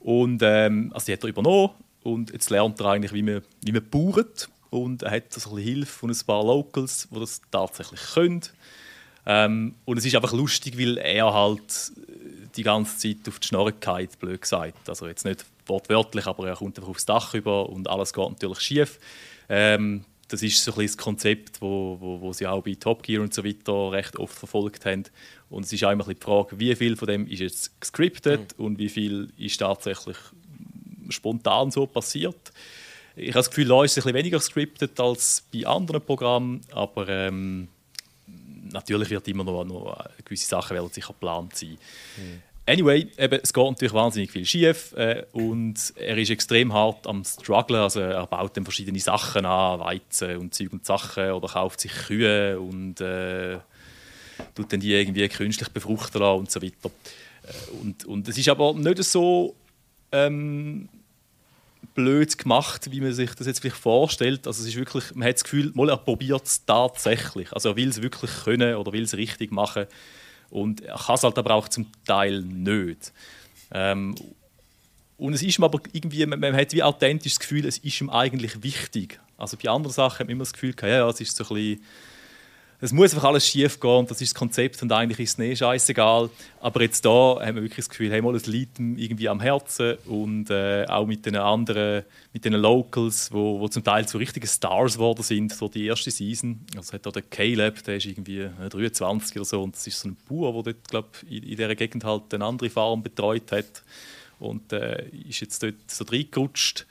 Und ähm, also die hat er übernommen und jetzt lernt er eigentlich, wie man, wie man bauert und er hat so ein Hilfe von ein paar Locals, die das tatsächlich können. Ähm, und es ist einfach lustig, weil er halt die ganze Zeit auf die Schnorrigkeit, blöd gesagt. Also jetzt nicht wortwörtlich, aber er kommt einfach aufs Dach über und alles geht natürlich schief. Ähm, das ist so ein das Konzept, wo, wo, wo, sie auch bei Top Gear und so weiter recht oft verfolgt haben. Und es ist auch immer die Frage, wie viel von dem ist jetzt gescriptet mhm. und wie viel ist tatsächlich spontan so passiert. Ich habe das Gefühl, da ist es ein bisschen weniger gescriptet als bei anderen Programmen, aber ähm, natürlich wird immer noch, noch gewisse Sachen werden sicher geplant sein. Mhm. Anyway, eben, es geht natürlich wahnsinnig viel schief äh, und er ist extrem hart am strugglen. Also er baut dann verschiedene Sachen an, Weizen und Zeug und Sachen oder kauft sich Kühe und äh, tut dann die irgendwie künstlich befruchten lassen und so weiter. Äh, und, und es ist aber nicht so ähm, blöd gemacht, wie man sich das jetzt vielleicht vorstellt. Also es ist wirklich, man hat das Gefühl, mal er probiert es tatsächlich. Also er will es wirklich können oder will es richtig machen. Und er kann es halt aber auch zum Teil nicht. Ähm, und es ist ihm aber irgendwie, man, man, hat wie authentisch das Gefühl, es ist ihm eigentlich wichtig. Also bei anderen Sachen hat man immer das Gefühl, ja, ja, es ist so ein bisschen es muss einfach alles schief gehen und das ist das Konzept und eigentlich ist es nicht scheißegal. Aber jetzt da haben wir wirklich das Gefühl, hey, mal, es liegt irgendwie am Herzen und äh, auch mit den anderen, mit den Locals, wo, wo zum Teil so richtige Stars geworden sind, so die erste Season. Also hat da der Caleb, der ist irgendwie 23 äh, oder so und das ist so ein Bauer, der dort, glaube in, in dieser Gegend halt eine andere Farm betreut hat und äh, ist jetzt dort so reingerutscht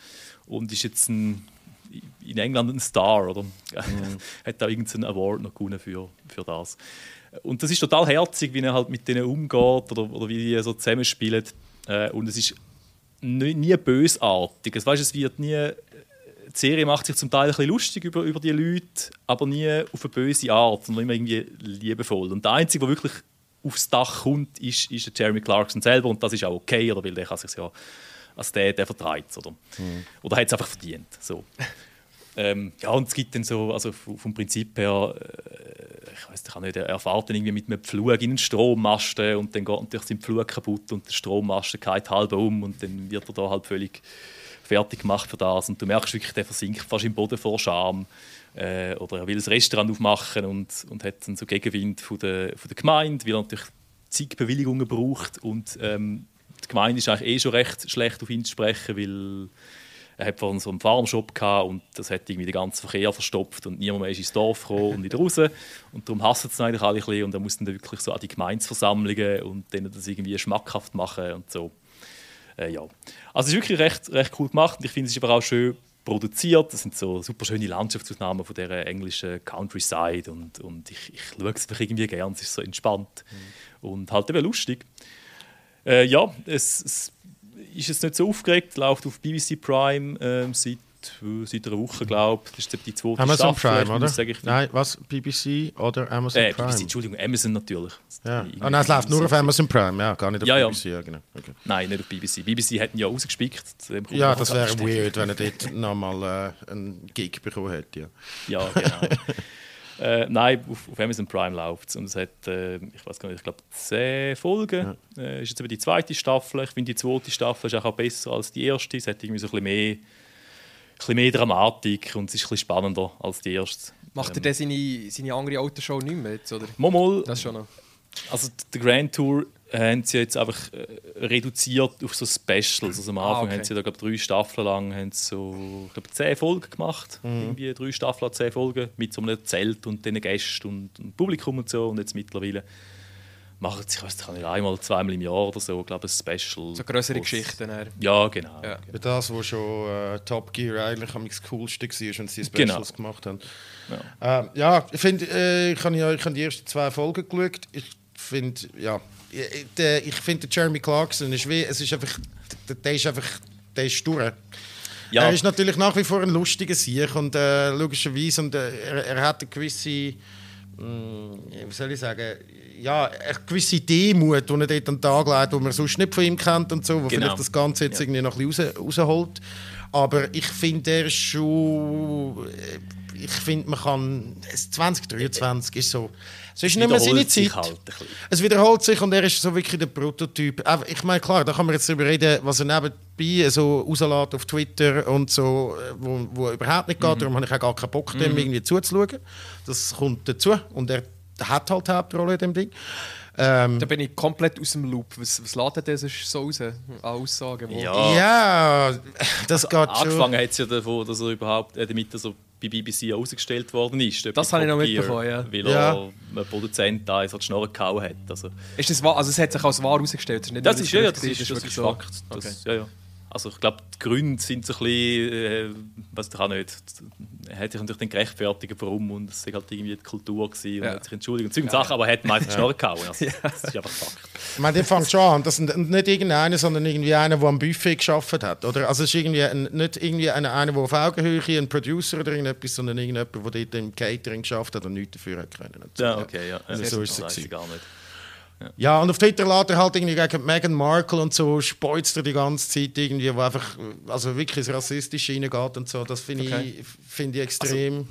und ist jetzt ein in England ein Star, oder? Mhm. hat da irgendeinen Award noch gewonnen für, für das. Und das ist total herzig, wie er halt mit denen umgeht oder, oder wie die so zusammenspielen. Äh, und es ist nie, nie bösartig. Es, weißt, es wird nie die Serie macht sich zum Teil ein bisschen lustig über, über die Leute, aber nie auf eine böse Art, sondern immer irgendwie liebevoll. Und der Einzige, der wirklich aufs Dach kommt, ist, ist der Jeremy Clarkson selber und das ist auch okay, oder weil der kann sich ja als der, der vertreibt es, oder? Mhm. Oder hat es einfach verdient, so. ähm, ja, und es gibt dann so, also vom Prinzip her, äh, ich weiß nicht, er fährt dann irgendwie mit einem Pflug in einen Strommasten und dann geht natürlich sein Pflug kaputt und der Strommasten geht halb um und dann wird er da halt völlig fertig gemacht für das und du merkst wirklich, der versinkt fast im Boden vor Scham. Äh, oder er will ein Restaurant aufmachen und, und hat dann so Gegenwind von der, von der Gemeinde, weil er natürlich zig Bewilligungen braucht und ähm, die Gemeinde ist eigentlich eh schon recht schlecht auf ihn zu sprechen, weil er hat vorhin so einen Farmshop gehabt und das hat irgendwie den ganzen Verkehr verstopft und niemand mehr ist ins Dorf gekommen und wieder raus. Und darum hassen es eigentlich alle ein bisschen und er muss dann wirklich so an die Gemeinsversammlungen und denen das irgendwie schmackhaft machen und so. Äh, ja. Also es ist wirklich recht, recht cool gemacht und ich finde es ist aber auch schön produziert. Das sind so super schöne Landschaftsaufnahmen von dieser englischen Countryside und, und ich, ich schaue es irgendwie gerne, es ist so entspannt mhm. und halt eben lustig. Äh, ja, es, es, ist jetzt nicht so aufgeregt, läuft auf BBC Prime äh, seit, äh, seit einer Woche, glaube ich. Das ist die zweite Amazon Staffel. Prime, oder? Ich, Nein, was? BBC oder Amazon äh, Prime? BBC, Entschuldigung, Amazon natürlich. Ja. Oh, nein, es läuft nur auf Amazon Prime, ja, gar nicht auf ja, BBC. Ja. genau. Okay. Nein, nicht auf BBC. BBC hätten ja ausgespickt. Ja, das wäre weird, wenn er dort nochmal äh, einen Gig bekommen hätte. Ja, ja genau. Äh, nein, auf, auf, Amazon Prime läuft es. Und es hat, äh, ich weiß gar nicht, ich glaube, zehn Folgen. Ja. Äh, ist jetzt aber die zweite Staffel. Ich finde, die zweite Staffel ist auch besser als die erste. Es hat irgendwie so ein bisschen mehr, ein bisschen mehr Dramatik und es ist ein bisschen spannender als die erste. Macht er ähm, denn seine, seine andere Autoshow nicht mehr jetzt, oder? Mal, mal. Das schon noch. Also, die Grand Tour haben sie jetzt einfach äh, reduziert auf so Specials. Also am ah, Anfang ah, okay. haben sie da glaub, drei Staffeln lang haben so, ich glaub, zehn Folgen gemacht. Mhm. Irgendwie drei Staffeln, zehn Folgen mit so einem Zelt und den Gästen und, und, Publikum und so. Und jetzt mittlerweile machen sie, ich weiß nicht, einmal, zweimal im Jahr oder so, glaube ich, ein Special. So größere Geschichten. Ja, genau. Ja. genau. Das, wo schon äh, Top Gear eigentlich am coolste war, wenn sie Specials genau. gemacht haben. Ja, ähm, ja ich finde, äh, ich habe ja, ich hab die ersten zwei Folgen geschaut. Ich finde, ja, ich finde Jeremy Clarkson ist wie, es ist einfach, der ist einfach, der ist durch. Ja. Er ist natürlich nach wie vor ein lustiger Sieg und äh, logischerweise und äh, er, er, hat eine gewisse, mh, hm, wie soll ich sagen, ja, eine gewisse Demut, die er dort an den Tag legt, die man sonst nicht von ihm kennt und so, wo genau. vielleicht das Ganze jetzt ja. irgendwie noch ein bisschen raus, rausholt. Aber ich finde, er ist schon ich finde, man kann. 2023 ist so. Es ist nicht mehr seine Zeit. Halt es wiederholt sich und er ist so wirklich der Prototyp. Ich meine, klar, da kann man jetzt darüber reden, was er nebenbei so rauslässt auf Twitter und so, wo, wo überhaupt nicht geht. Mhm. Darum habe ich auch gar keinen Bock, dem mhm. irgendwie zuzuschauen. Das kommt dazu und er hat halt die Hauptrolle in dem Ding. Ähm, da bin ich komplett aus dem Loop. Was, was lädt das so raus an Aussagen? Ja. ja, das geht also, Angefangen hat es ja davon, dass er überhaupt, äh, damit er so bei BBC ausgestellt worden ist. Das habe ich noch mitbekommen, ja. Weil ja. er ein Produzent da ist, die Schnorren gehauen hat. Also, ist das wahr? Also es hat sich als wahr herausgestellt? Das, das ist, ja, das, ist, das, ist, das ist Fakt. Das, okay. ja, ja. Also ich glaube, die Gründe sind so ein bisschen, äh, was ich auch nicht, er hat sich natürlich dann gerechtfertigt, warum und es war halt irgendwie die Kultur gewesen und ja. hat sich entschuldigt und ja. Sachen, aber er hat meistens ja. gehauen. Also, Das ist einfach Fakt. Ich meine, der fängt schon an, das ist nicht irgendeiner, sondern irgendwie einer, der am Buffet geschafft hat, oder? Also es ist irgendwie ein, nicht irgendwie einer, einer, der auf Augenhöhe, ein Producer oder irgendetwas, sondern irgendjemand, der dort im Catering geschafft hat und nichts dafür hat können. Ja, okay, ja. Also so ist es gar nicht. Ja. und auf Twitter lädt er halt irgendwie gegen Meghan Markle und so, speuzt er die ganze Zeit irgendwie, wo einfach also wirklich ins Rassistische reingeht und so. Das finde okay. ich, find ich extrem.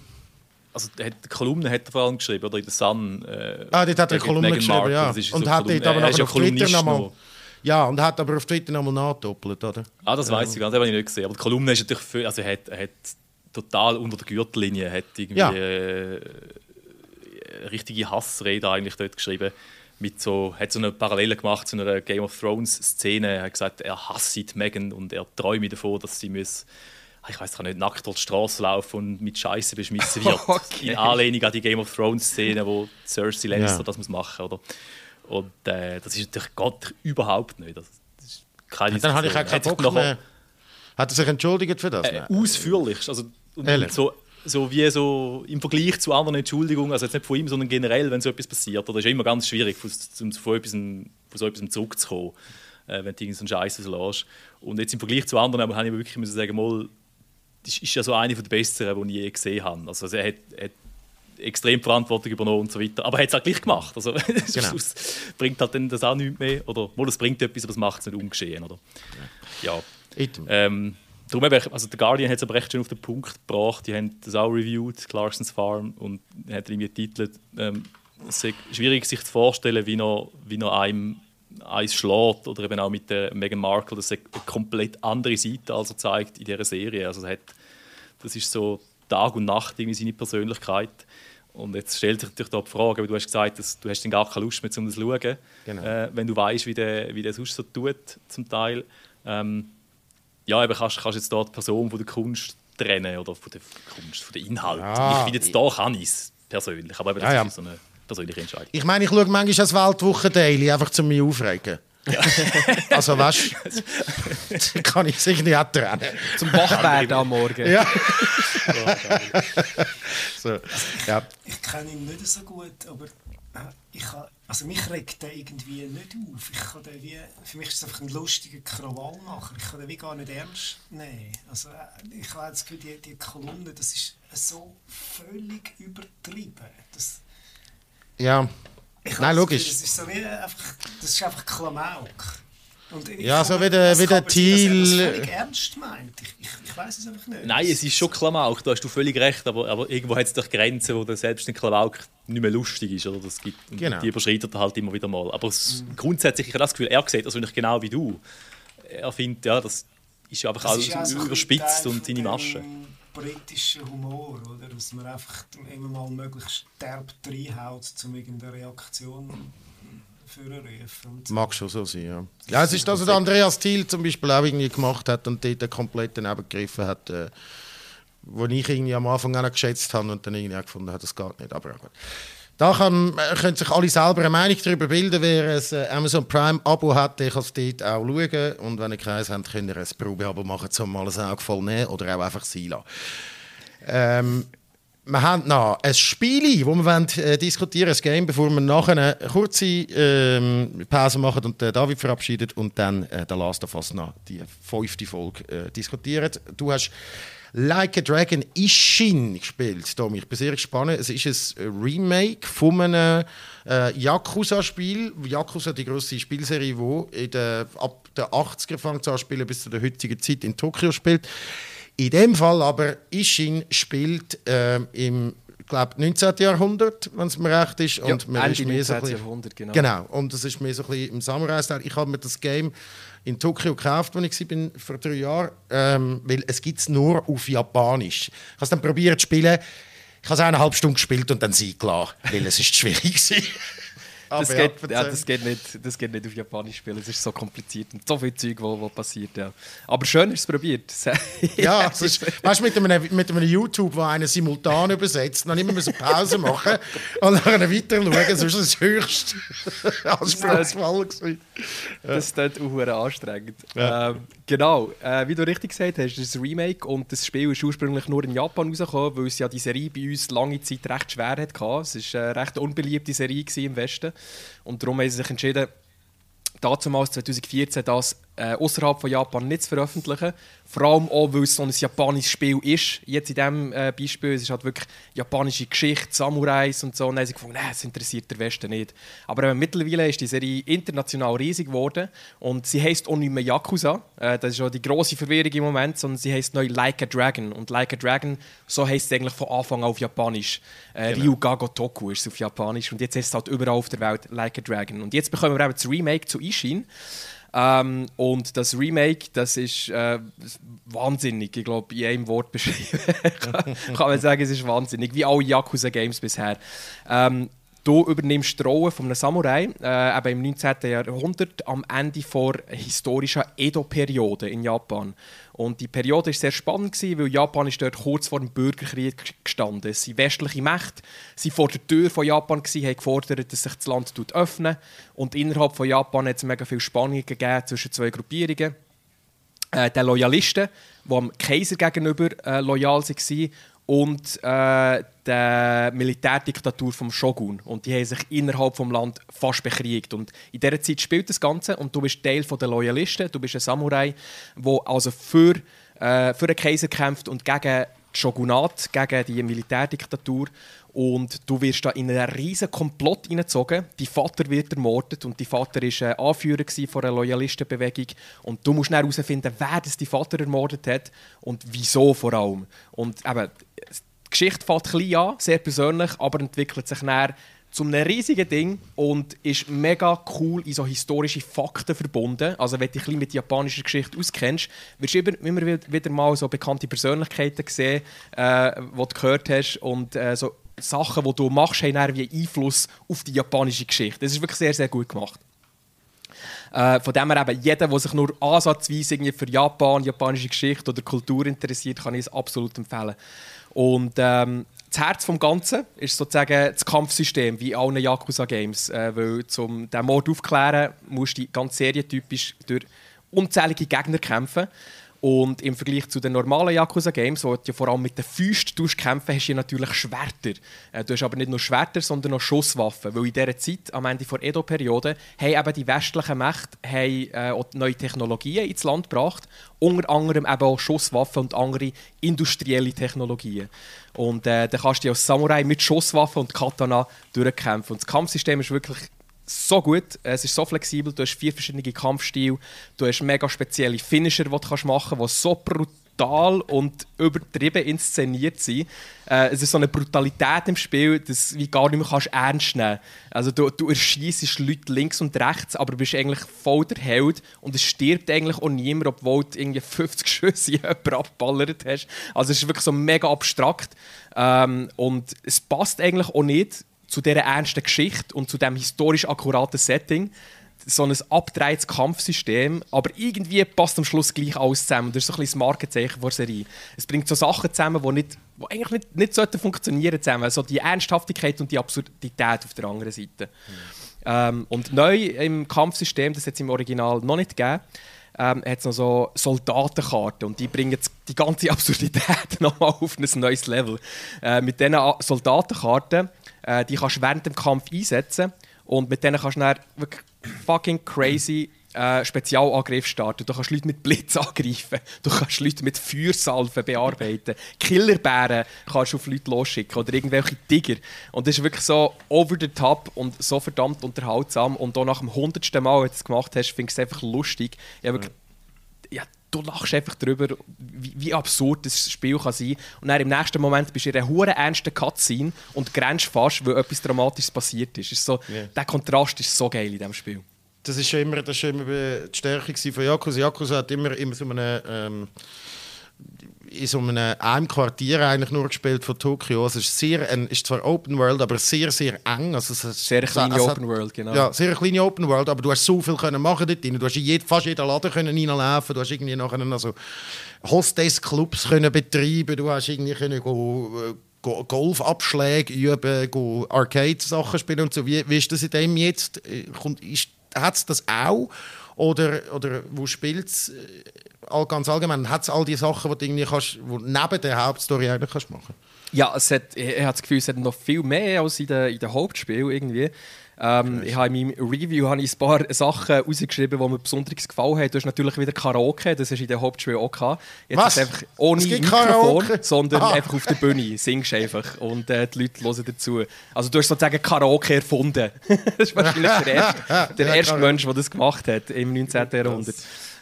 Also, also die Kolumne hat er vor allem geschrieben, oder in der Sun. Äh, ah, dort hat er eine Kolumne Meghan geschrieben, Markle, ja. Und so hat dort aber noch auf Twitter nochmal... Ja, und hat aber auf Twitter nochmal nachdoppelt, oder? Ah, das weiß ich gar nicht, das habe ich nicht gesehen. Aber die Kolumne ist natürlich für, also hat, hat total unter der Gürtellinie hat irgendwie ja. äh, richtige Hassrede eigentlich dort geschrieben mit so, hat so eine Parallele gemacht zu einer Game of Thrones Szene. Er hat gesagt, er hasst Megan und er träume davon, dass sie muss, ich weiß nicht, nackt durch die Straße laufen und mit Scheiße beschmissen wird. okay. In Anlehnung an die Game of Thrones Szene, wo Cersei Lannister ja. das muss machen, oder? Und äh, das ist natürlich Gott überhaupt nicht. Das ist keine Dann hatte ich auch keinen Bock mehr. Hat er sich entschuldigt für das? Äh, ausführlich. Also, und so so wie so im Vergleich zu anderen Entschuldigungen, also jetzt nicht von ihm, sondern generell, wenn so etwas passiert, oder ist immer ganz schwierig, von, von, von, etwas, von so etwas zurückzukommen, äh, wenn du so Scheiß lässt. Und jetzt im Vergleich zu anderen, aber habe ich wirklich müssen sagen, mal, das ist ja so eine der besseren, die ich je gesehen habe. Also, also er hat, hat extrem Verantwortung übernommen und so weiter. Aber er hat es auch gleich gemacht. Also genau. bringt halt dann das auch nichts mehr. Oder wohl, es bringt etwas, aber es macht es nicht ungeschehen. Oder? Ja. ja. Ähm, Darum eben, also der Guardian hat es aber recht schön auf den Punkt gebracht. Die haben das auch reviewed, Clarksons Farm, und hat irgendwie getitelt, ähm, es ist schwierig sich zu vorstellen, wie noch, wie noch einem eins schlägt oder eben auch mit der Meghan Markle, das ist eine komplett andere Seite, als er zeigt in dieser Serie. Also hat, das ist so Tag und Nacht irgendwie seine Persönlichkeit. Und jetzt stellt sich natürlich da die Frage, du hast gesagt, dass du hast gar keine Lust mehr, um das zu schauen, genau. äh, wenn du weißt, wie der, wie der sonst so tut, zum Teil. Ähm, ja, eben kannst, kannst jetzt dort die Person von der Kunst trennen oder von der Kunst, von der Inhalt. Ja. Ich finde jetzt da kann ich es persönlich, aber eben, das ja, ist so eine persönliche Entscheidung. Ich meine, ich schaue manchmal das Weltwochen-Daily, einfach zum mich aufregen. Ja. also weißt du, kann ich sich nicht trennen. Zum Wachwerden am Morgen. Ja. so, ja. Ich kenne ihn nicht so gut, aber ich also mich regt der irgendwie nicht auf. Ich kann den wie, für mich ist es einfach ein lustiger Krawallmacher. Ich kann den wie gar nicht ernst nehmen. Also äh, ich habe das Gefühl, die, die Kolumne, das ist so völlig übertrieben. Das, ja, nein, logisch. Das ist, so wie einfach, das ist einfach Klamauk. Ja, so wie der, wie der Thiel. Das völlig ernst meint. Ich, ich, ich weiß es einfach nicht. Nein, es ist schon Klamauk, da hast du völlig recht, aber, aber irgendwo hat es doch Grenzen, wo dann selbst ein Klamauk nicht mehr lustig ist. Oder? Das gibt, genau. Die überschreitet er halt immer wieder mal. Aber es, mhm. grundsätzlich, ich habe das Gefühl, er sieht das eigentlich genau wie du. Er findet, ja, das ist ja einfach das alles ja so überspitzt und seine Masche. britischer Humor, oder? Dass man einfach immer mal möglichst derb reinhaut, um irgendeine Reaktion Mag schon so sein, ja. Ja, es ist das, was Andreas Thiel zum Beispiel auch irgendwie gemacht hat und dort komplett daneben gegriffen hat, äh, wo ich irgendwie am Anfang auch geschätzt habe und dann irgendwie auch gefunden habe, das geht nicht. Aber gut. Da kann, äh, können sich alle selber eine Meinung darüber bilden, wer ein äh, Amazon Prime-Abo hat, der kann es dort auch schauen. Und wenn ihr keins habt, könnt ihr ein Probeabo machen, um mal ein Auge voll nehmen oder auch einfach sein lassen. Ähm, wir haben noch ein Spiel, das wir wollen, äh, diskutieren wollen, Game, bevor wir nachher eine kurze ähm, Pause machen und äh, David verabschiedet und dann äh, der Last of Us noch die fünfte Folge äh, diskutieren. Du hast Like a Dragon Ishin gespielt, Tommy. Ich bin sehr gespannt. Es ist ein Remake von einem äh, Yakuza-Spiel. Yakuza, die grösste Spielserie, die in der, ab den 80er fängt an spielen bis zu der heutigen Zeit in Tokio spielt. In dem Fall aber, Ishin spielt äh, im glaube 19. Jahrhundert, wenn es mir recht ist. Und ja, Ende 19. So Jahrhundert, genau. Genau, und das ist mir so ein bisschen im Samurai-Style. Ich habe mir das Game in Tokio gekauft, als ich war, vor drei Jahren, ähm, weil es gibt es nur auf Japanisch. Ich habe es dann probiert zu spielen. Ich habe es eine halbe Stunde gespielt und dann sie klar, weil es ist schwierig war. Das, geht, ja, das, geht nicht, das geht nicht auf Japanisch spielen. Es ist so kompliziert und so viel Zeug, was passiert. Ja. Aber schön, dass es probiert. ja, es ist, weißt du, mit einem, mit einem YouTube, wo einer simultan übersetzt, dann immer eine Pause machen und dann weiter schauen, sonst ist das höchste Anspruchsvoll. Das ist dort auch anstrengend. Ja. Ähm, genau, äh, wie du richtig gesagt hast, das ist ein Remake und das Spiel ist ursprünglich nur in Japan rausgekommen, weil es ja die Serie bei uns lange Zeit recht schwer hatte. Es war eine recht unbeliebte Serie im Westen. Und darum haben sie sich entschieden, damals 2014 das äh, außerhalb von Japan nicht zu veröffentlichen. Vor allem auch, weil es so ein japanisches Spiel ist. Jetzt in diesem äh, Beispiel, es ist halt wirklich japanische Geschichte, Samurais und so. Und dann haben sie gefunden, das interessiert der Westen nicht. Aber äh, mittlerweile ist die Serie international riesig geworden und sie heißt auch nicht mehr Yakuza. Äh, das ist auch die grosse Verwirrung im Moment, sondern sie heißt neu Like a Dragon. Und Like a Dragon, so heißt es eigentlich von Anfang an auf Japanisch. Äh, genau. Ryugago Toku ist es auf Japanisch. Und jetzt heißt es halt überall auf der Welt Like a Dragon. Und jetzt bekommen wir eben das Remake zu Ishin. Ähm, und das Remake, das ist äh, wahnsinnig. Ich glaube, in einem Wort beschrieben kann, kann man sagen, es ist wahnsinnig. Wie alle Yakuza-Games bisher. Ähm, Du übernimmst die Rolle von einem Samurai, äh, eben im 19. Jahrhundert, am Ende der historischen Edo-Periode in Japan. Und die Periode war sehr spannend, weil Japan ist dort kurz vor dem Bürgerkrieg gestanden ist. Die westliche Mächte waren vor der Tür von Japan, gewesen, haben gefordert, dass sich das Land öffnet. Und innerhalb von Japan hat es mega viel Spannungen zwischen zwei Gruppierungen. Äh, den Loyalisten, die dem Kaiser gegenüber äh, loyal waren, und äh, der Militärdiktatur vom Shogun und die haben sich innerhalb vom Land fast bekriegt und in dieser Zeit spielt das Ganze und du bist Teil der Loyalisten, du bist ein Samurai, wo also für, äh, für den Kaiser kämpft und gegen das Shogunat, gegen die Militärdiktatur und du wirst da in einen riesen Komplott hineingezogen. Dein Vater wird ermordet und dein Vater war Anführer von einer Loyalistenbewegung. Und du musst herausfinden, wer das dein Vater ermordet hat und wieso vor allem. Und eben, die Geschichte fängt klein an, sehr persönlich, aber entwickelt sich dann zu einem riesigen Ding und ist mega cool in so historische Fakten verbunden. Also wenn du dich ein mit japanischer Geschichte auskennst, wirst du immer, wieder mal so bekannte Persönlichkeiten sehen, äh, die du gehört hast und äh, so Sachen, die du machst, haben wie Einfluss auf die japanische Geschichte. Das ist wirklich sehr, sehr gut gemacht. Äh, von dem her eben, jeder, der sich nur ansatzweise für Japan, japanische Geschichte oder Kultur interessiert, kann ich es absolut empfehlen. Und ähm, das Herz des Ganzen ist sozusagen das Kampfsystem, wie in allen Yakuza-Games. Äh, weil um diesen Mord aufzuklären, musst du ganz serientypisch durch unzählige Gegner kämpfen. Und im Vergleich zu den normalen Yakuza-Games, wo du vor allem mit den Füßen kämpfen hast du natürlich Schwerter. Äh, du hast aber nicht nur Schwerter, sondern auch Schusswaffen. Weil in dieser Zeit, am Ende der Edo-Periode, haben eben die westlichen Mächte haben, äh, neue Technologien ins Land gebracht. Unter anderem eben auch Schusswaffen und andere industrielle Technologien. Und äh, dann kannst du als Samurai mit Schusswaffen und Katana durchkämpfen. Und das Kampfsystem ist wirklich so gut, es ist so flexibel, du hast vier verschiedene Kampfstile, du hast mega spezielle Finisher, die du machen kannst, die so brutal und übertrieben inszeniert sind. Äh, es ist so eine Brutalität im Spiel, dass du gar nicht mehr kannst ernst nehmen Also du, du erschießt Leute links und rechts, aber bist eigentlich voll der Held und es stirbt eigentlich auch niemand, obwohl du irgendwie 50 Schüsse jemanden abballert hast. Also es ist wirklich so mega abstrakt ähm, und es passt eigentlich auch nicht zu dieser ernsten Geschichte und zu dem historisch akkuraten Setting so ein abgedrehtes Kampfsystem, aber irgendwie passt am Schluss gleich alles zusammen. Das ist so ein bisschen das Markenzeichen der Serie. Es bringt so Sachen zusammen, die, nicht, die eigentlich nicht, nicht sollten funktionieren zusammen. So die Ernsthaftigkeit und die Absurdität auf der anderen Seite. Mhm. Ähm, und neu im Kampfsystem, das hat es im Original noch nicht gegeben, ähm, hat es noch so Soldatenkarten und die bringen die ganze Absurdität nochmal auf ein neues Level. Äh, mit diesen Soldatenkarten äh, die kannst du während dem Kampf einsetzen und mit denen kannst du dann wirklich fucking crazy äh, Spezialangriff starten. Du kannst Leute mit Blitz angreifen, du kannst Leute mit Feuersalven bearbeiten, Killerbären kannst du auf Leute losschicken oder irgendwelche Tiger. Und das ist wirklich so over the top und so verdammt unterhaltsam. Und auch nach dem hundertsten Mal, als du es gemacht hast, finde ich es einfach lustig. Ich habe ja, du lachst einfach darüber, wie, wie, absurd das Spiel kann sein Und dann im nächsten Moment bist du in einer hohen ernsten Cutscene und grenzt fast, weil etwas Dramatisches passiert ist. ist so, yeah. Der Kontrast ist so geil in diesem Spiel. Das ist immer, das ist immer die Stärke von Yakuza. Yakuza hat immer, immer so eine... Ähm in so einem, einem Quartier eigentlich nur gespielt von Tokio. Also es ist, sehr, ein, ist zwar Open World, aber sehr, sehr eng. Also es ist, sehr kleine also, Open World, genau. Ja, sehr kleine Open World, aber du hast so viel können machen dort drin. Du hast in jed, fast jeden Laden können reinlaufen. Du hast irgendwie nachher also Hostess-Clubs können betreiben. Du hast irgendwie können go, äh, go Golfabschläge üben, go Arcade-Sachen spielen und so. Wie, wie ist das in dem jetzt? Äh, hat es das auch? Oder, oder wo spielt es all, ganz allgemein, hat es all die Sachen, die du irgendwie kannst, wo neben der Hauptstory eigentlich kannst machen Ja, es hat, ich, ich habe das Gefühl, es hat noch viel mehr als in den in der Hauptspiel irgendwie. Ähm, ich habe in meinem Review habe ich ein paar Sachen rausgeschrieben, die mir besonders gefallen haben. Du hast natürlich wieder Karaoke, das du in der Hauptspiel auch gehabt. Jetzt Was? einfach ohne Mikrofon, sondern ah. einfach auf der Bühne. Singst einfach und äh, die Leute hören dazu. Also du hast sozusagen Karaoke erfunden. das ist wahrscheinlich der erste, der erste Mensch, der das gemacht hat im 19. Jahrhundert.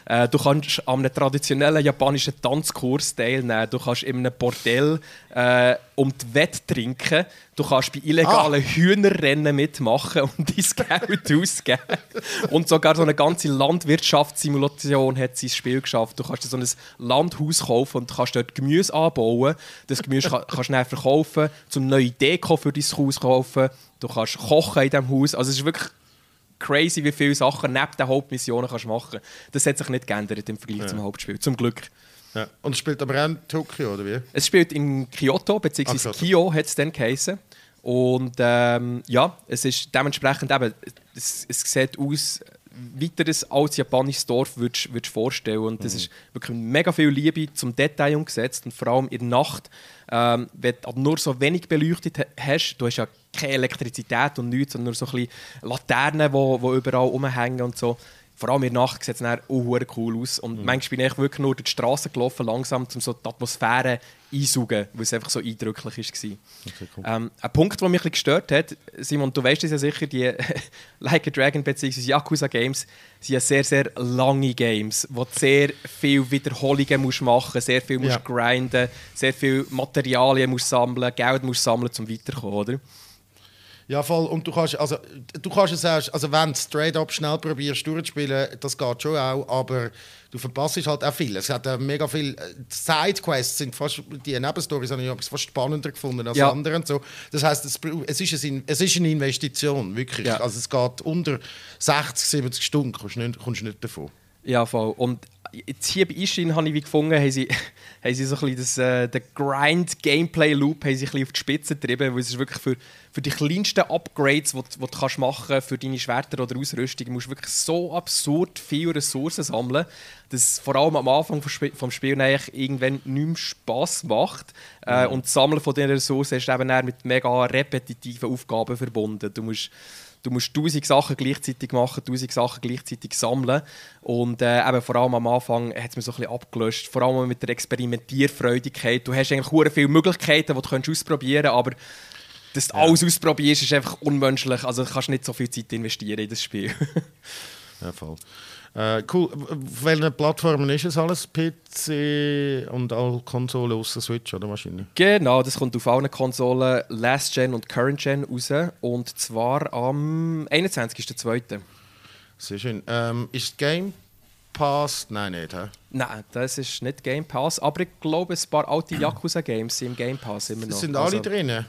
Äh, du kannst an einem traditionellen japanischen Tanzkurs teilnehmen. Du kannst in einem Bordell äh, um die Wette trinken. Du kannst bei illegalen ah. Hühnerrennen mitmachen und dein Geld ausgeben. Und sogar so eine ganze Landwirtschaftssimulation hat sein Spiel geschafft. Du kannst so ein Landhaus kaufen und kannst dort Gemüse anbauen. Das Gemüse kann, kannst du dann verkaufen, zum neue Deko für dein Haus kaufen. Du kannst kochen in diesem Haus. Also es ist wirklich crazy, wie viele Sachen neben den Hauptmissionen kannst machen Das hat sich nicht geändert im Vergleich ja. zum Hauptspiel, zum Glück. Ja. Und es spielt aber auch in Tokio, oder wie? Es spielt in Kyoto, beziehungsweise Kyo hat es dann geheißen. Und ähm, ja, es ist dementsprechend eben, es, es sieht aus weiteres als japanisches Dorf würdest du vorstellen. Und das mhm. ist wirklich mega viel Liebe zum Detail umgesetzt. Und vor allem in der Nacht, ähm, wenn du nur so wenig beleuchtet hast, du hast ja keine Elektrizität und nichts, sondern nur so ein bisschen Laternen, die wo, wo überall rumhängen und so vor allem in der Nacht sieht es dann auch cool aus. Und mhm. manchmal bin ich wirklich nur durch die Straße gelaufen, langsam, um so die Atmosphäre einsaugen, weil es einfach so eindrücklich war. Okay, cool. ähm, ein Punkt, der mich ein gestört hat, Simon, du weißt es ja sicher, die Like a Dragon bzw. Yakuza Games sind ja sehr, sehr lange Games, wo du sehr viel Wiederholungen musst machen musst, sehr viel musst ja. grinden, sehr viel Materialien musst sammeln, Geld musst sammeln, um weiterzukommen, oder? Ja, voll. Und du kannst, also, du kannst es auch, also wenn du straight up schnell probierst durchzuspielen, das geht schon auch, aber du verpasst halt auch viel. Es hat äh, mega viel äh, Sidequests sind fast, die Nebenstories habe ich fast spannender gefunden als ja. andere und so. Das heißt, es, es, ist ein, es ist eine Investition, wirklich. Ja. Also es geht unter 60, 70 Stunden, kommst du nicht, kommst nicht davon. Ja, voll. Und jetzt hier bei Ishin habe ich wie gefunden, haben sie, haben sie so ein bisschen das, äh, den Grind-Gameplay-Loop auf die Spitze getrieben, weil es ist wirklich für, für die kleinsten Upgrades, die, die du kannst machen für deine Schwerter oder Ausrüstung, musst du wirklich so absurd viele Ressourcen sammeln, dass es vor allem am Anfang vom Spiel, vom Spiel eigentlich irgendwann nicht mehr Spass macht. Äh, mhm. und das Sammeln von diesen Ressourcen ist eben mit mega repetitiven Aufgaben verbunden. Du musst du musst tausend Sachen gleichzeitig machen, tausend Sachen gleichzeitig sammeln. Und äh, eben vor allem am Anfang hat es mir so ein bisschen abgelöscht. Vor allem mit der Experimentierfreudigkeit. Du hast eigentlich sehr viele Möglichkeiten, die du ausprobieren kannst, aber dass du ja. alles ausprobierst, ist einfach unmenschlich. Also du kannst nicht so viel Zeit investieren in das Spiel. ja, voll. Äh, cool. Auf welchen Plattformen ist es alles? PC und alle Konsolen außer Switch, oder wahrscheinlich? Genau, das kommt auf allen Konsolen Last Gen und Current Gen raus. Und zwar am 21.02. Sehr schön. Ähm, ist Game Pass? Nein, nicht. He? Nein, das ist nicht Game Pass. Aber ich glaube, ein paar alte Yakuza-Games sind im Game Pass immer noch. Sind alle also, drin? Ähm,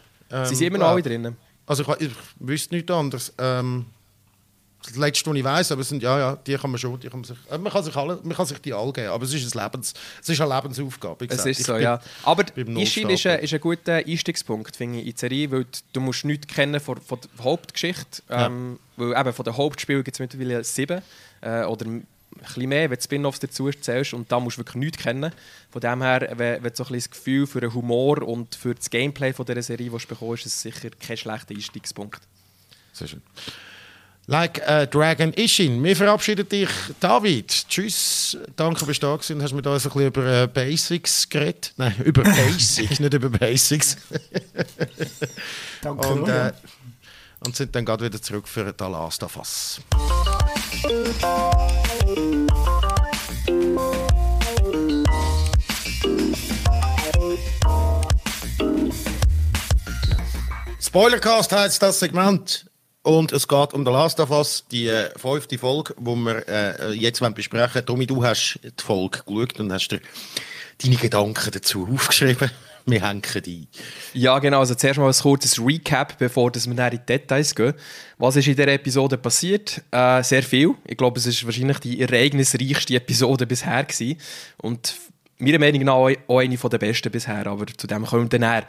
sie sind immer noch alle drin. Also ich, ich wüsste nichts anderes. Ähm, das letzte, was ich weiß, aber es sind, ja, ja, die kann man schon, die kann man sich, äh, man kann sich, alle, man kann sich die alle geben, aber es ist, ein Lebens, es ist eine Lebensaufgabe. Es ist so, bin, ja. Aber Ishin ist ein, ist ein guter Einstiegspunkt, finde ich, in die Serie, weil du musst nichts kennen von, von der Hauptgeschichte, ähm, ja. weil eben von den Hauptspielen gibt es mittlerweile sieben äh, oder ein bisschen mehr, wenn du Spin-Offs dazu zählst und da musst du wirklich nichts kennen. Von dem her, wenn, wenn du so ein das Gefühl für den Humor und für das Gameplay von dieser Serie was bekommst, ist es sicher kein schlechter Einstiegspunkt. Sehr schön. Like a Dragon Ishin. Wir verabschieden dich, David. Tschüss. Danke, dass du da gewesen. Hast mit uns ein bisschen über äh, Basics geredet? Nein, über Basics, nicht über Basics. Danke. Und, äh, und sind dann gerade wieder zurück für den Last of Us. Spoilercast heißt das Segment. Und es geht um The Last of Us, die äh, fünfte Folge, die wir äh, jetzt besprechen wollen. Tommy, du hast die Folge geschaut und hast dir deine Gedanken dazu aufgeschrieben. Wir hängen die. Ja, genau. Also zuerst mal ein kurzes Recap, bevor wir in die Details gehen. Was ist in dieser Episode passiert? Äh, sehr viel. Ich glaube, es ist wahrscheinlich die ereignisreichste Episode bisher gewesen. Und meiner Meinung nach auch eine der besten bisher, aber zu dem kommen wir dann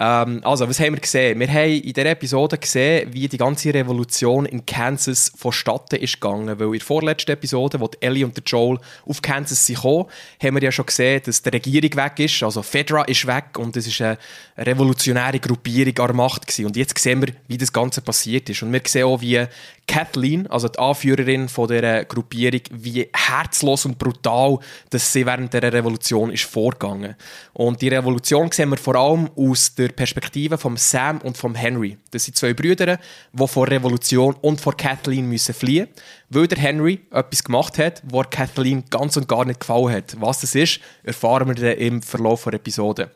ähm, Also, was haben wir gesehen? Wir haben in dieser Episode gesehen, wie die ganze Revolution in Kansas vonstatten ist gegangen, weil in der vorletzten Episode, wo Ellie und Joel auf Kansas sind gekommen, haben wir ja schon gesehen, dass die Regierung weg ist, also Fedra ist weg und es ist eine revolutionäre Gruppierung an der Macht gewesen. Und jetzt sehen wir, wie das Ganze passiert ist. Und wir sehen auch, wie Kathleen, also die Anführerin von dieser Gruppierung, wie herzlos und brutal dass sie während der Revolution ist vorgegangen. Und die Revolution sehen wir vor allem aus der Perspektive von Sam und von Henry. Das sind zwei Brüder, die vor Revolution und vor Kathleen müssen fliehen weil der Henry etwas gemacht hat, was Kathleen ganz und gar nicht gefallen hat. Was das ist, erfahren wir dann im Verlauf der Episode.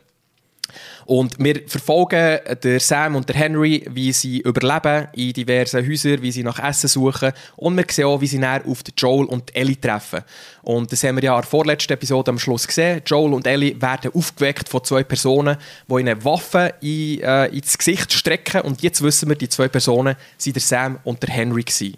Und wir verfolgen der Sam und der Henry, wie sie überleben in diversen Häusern, wie sie nach Essen suchen. Und wir sehen auch, wie sie näher auf Joel und Ellie treffen. Und das haben wir ja in der vorletzten Episode am Schluss gesehen. Joel und Ellie werden aufgeweckt von zwei Personen, die ihnen Waffen in, äh, ins Gesicht strecken. Und jetzt wissen wir, die zwei Personen sind der Sam und der Henry gewesen.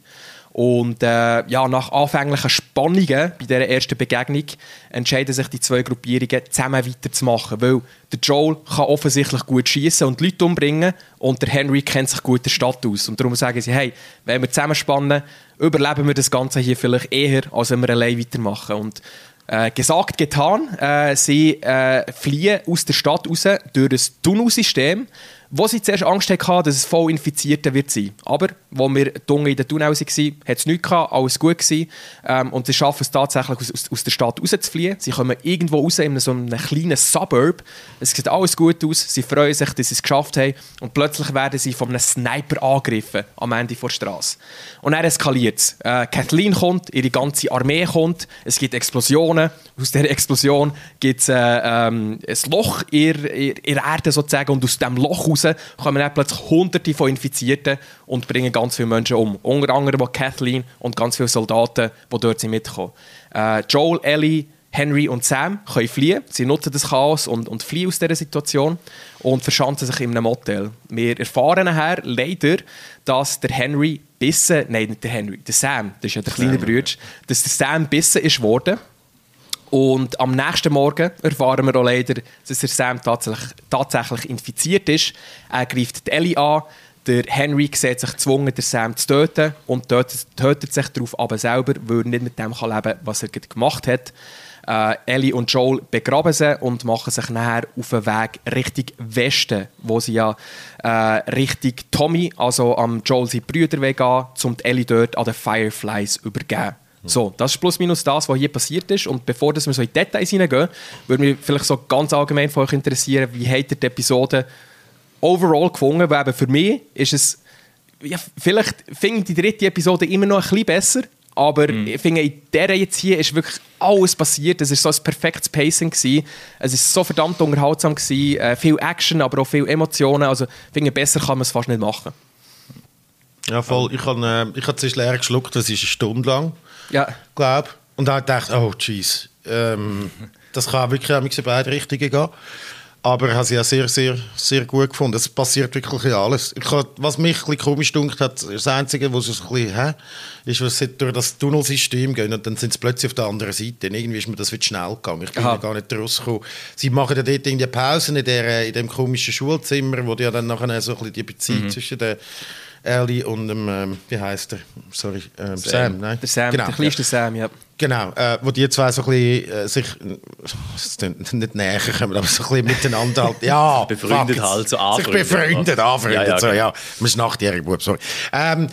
Und äh, ja, nach anfänglichen Spannungen bei dieser ersten Begegnung entscheiden sich die zwei Gruppierungen, zusammen weiterzumachen. Weil der Joel kann offensichtlich gut schießen und Leute umbringen und der Henry kennt sich gut der Stadt aus. Und darum sagen sie, hey, wenn wir zusammenspannen, überleben wir das Ganze hier vielleicht eher, als wenn wir allein weitermachen. Und äh, gesagt, getan. Äh, sie äh, fliehen aus der Stadt raus durch ein Tunnelsystem wo sie zuerst Angst hatten, dass es voll Infizierte wird. Aber, als wir dunkel in den Tunnel waren, hat es nichts gehabt, alles gut gewesen. Ähm, und sie schaffen es tatsächlich, aus, aus, aus, der Stadt rauszufliehen. Sie kommen irgendwo raus in so einem kleinen Suburb. Es sieht alles gut aus. Sie freuen sich, dass sie es geschafft haben. Und plötzlich werden sie von einem Sniper angegriffen am Ende der Straße. Und er eskaliert es. Äh, Kathleen kommt, ihre ganze Armee kommt. Es gibt Explosionen. Aus dieser Explosion gibt es äh, ähm, ein Loch in der Erde sozusagen. Und aus diesem Loch raus raus, kommen dann plötzlich Hunderte von Infizierten und bringen ganz viele Menschen um. Unter anderem Kathleen und ganz viele Soldaten, die dort mitkommen. Äh, Joel, Ellie, Henry und Sam können fliehen. Sie nutzen das Chaos und, und fliehen aus dieser Situation und verschanzen sich in einem Motel. Wir erfahren nachher leider, dass der Henry bissen, nein, nicht der Henry, der Sam, das ist ja der kleine Bruder, dass der Sam bissen ist worden und am nächsten Morgen erfahren wir auch leider, dass der Sam tatsächlich, tatsächlich infiziert ist. Er greift die Ellie an. Der Henry sieht sich gezwungen, den Sam zu töten und tötet, tötet sich darauf aber selber, weil er nicht mit dem leben kann, was er gemacht hat. Äh, Ellie und Joel begraben sie und machen sich nachher auf den Weg Richtung Westen, wo sie ja äh, Richtung Tommy, also am Joel seine Brüder, gehen, um Ellie dort an den Fireflies übergeben. So, das ist plus minus das, was hier passiert ist. Und bevor wir so in Details hineingehen, würde mich vielleicht so ganz allgemein von euch interessieren, wie habt ihr die Episode overall gefunden? Weil eben für mich ist es, ja, vielleicht finde ich die dritte Episode immer noch ein bisschen besser, aber mm. ich finde, in der jetzt hier ist wirklich alles passiert. Es war so ein perfektes Pacing. Gewesen. Es war so verdammt unterhaltsam. Gewesen. Äh, viel Action, aber auch viel Emotionen. Also, ich finde, besser kann man es fast nicht machen. Ja, voll. Ich habe äh, ich hab zuerst leer geschluckt, das ist eine Stunde lang. Ja. Glaube Und dann dachte oh, jeez. Ähm, das kann wirklich in beide Richtungen gehen. Aber ich habe sie ja sehr, sehr, sehr gut gefunden. Es passiert wirklich alles. Habe, was mich ein bisschen komisch dunkt hat, das Einzige, was es ein bisschen, hä, ist, was sie durch das Tunnelsystem gehen und dann sind sie plötzlich auf der anderen Seite. Und irgendwie ist mir das wird schnell gegangen. Ich bin Aha. gar nicht rausgekommen. Sie machen ja dort in der Pause in, der, in dem komischen Schulzimmer, wo ja dann nachher so ein bisschen die Beziehung mhm. zwischen den Ellie und dem, ähm, wie heißt er? Sorry, ähm, Sam. Sam. nein? Der Sam, genau, der kleinste ja. Sam, ja. Genau, äh, wo die zwei so ein bisschen äh, sich nicht näher kommen, aber so ein bisschen miteinander halt, ja, befreundet fuck, halt, so anfreundet. Sich befreundet, anfreundet, ja, ja, so, genau. ja. Man ist achtjähriger Bub, sorry. Ähm,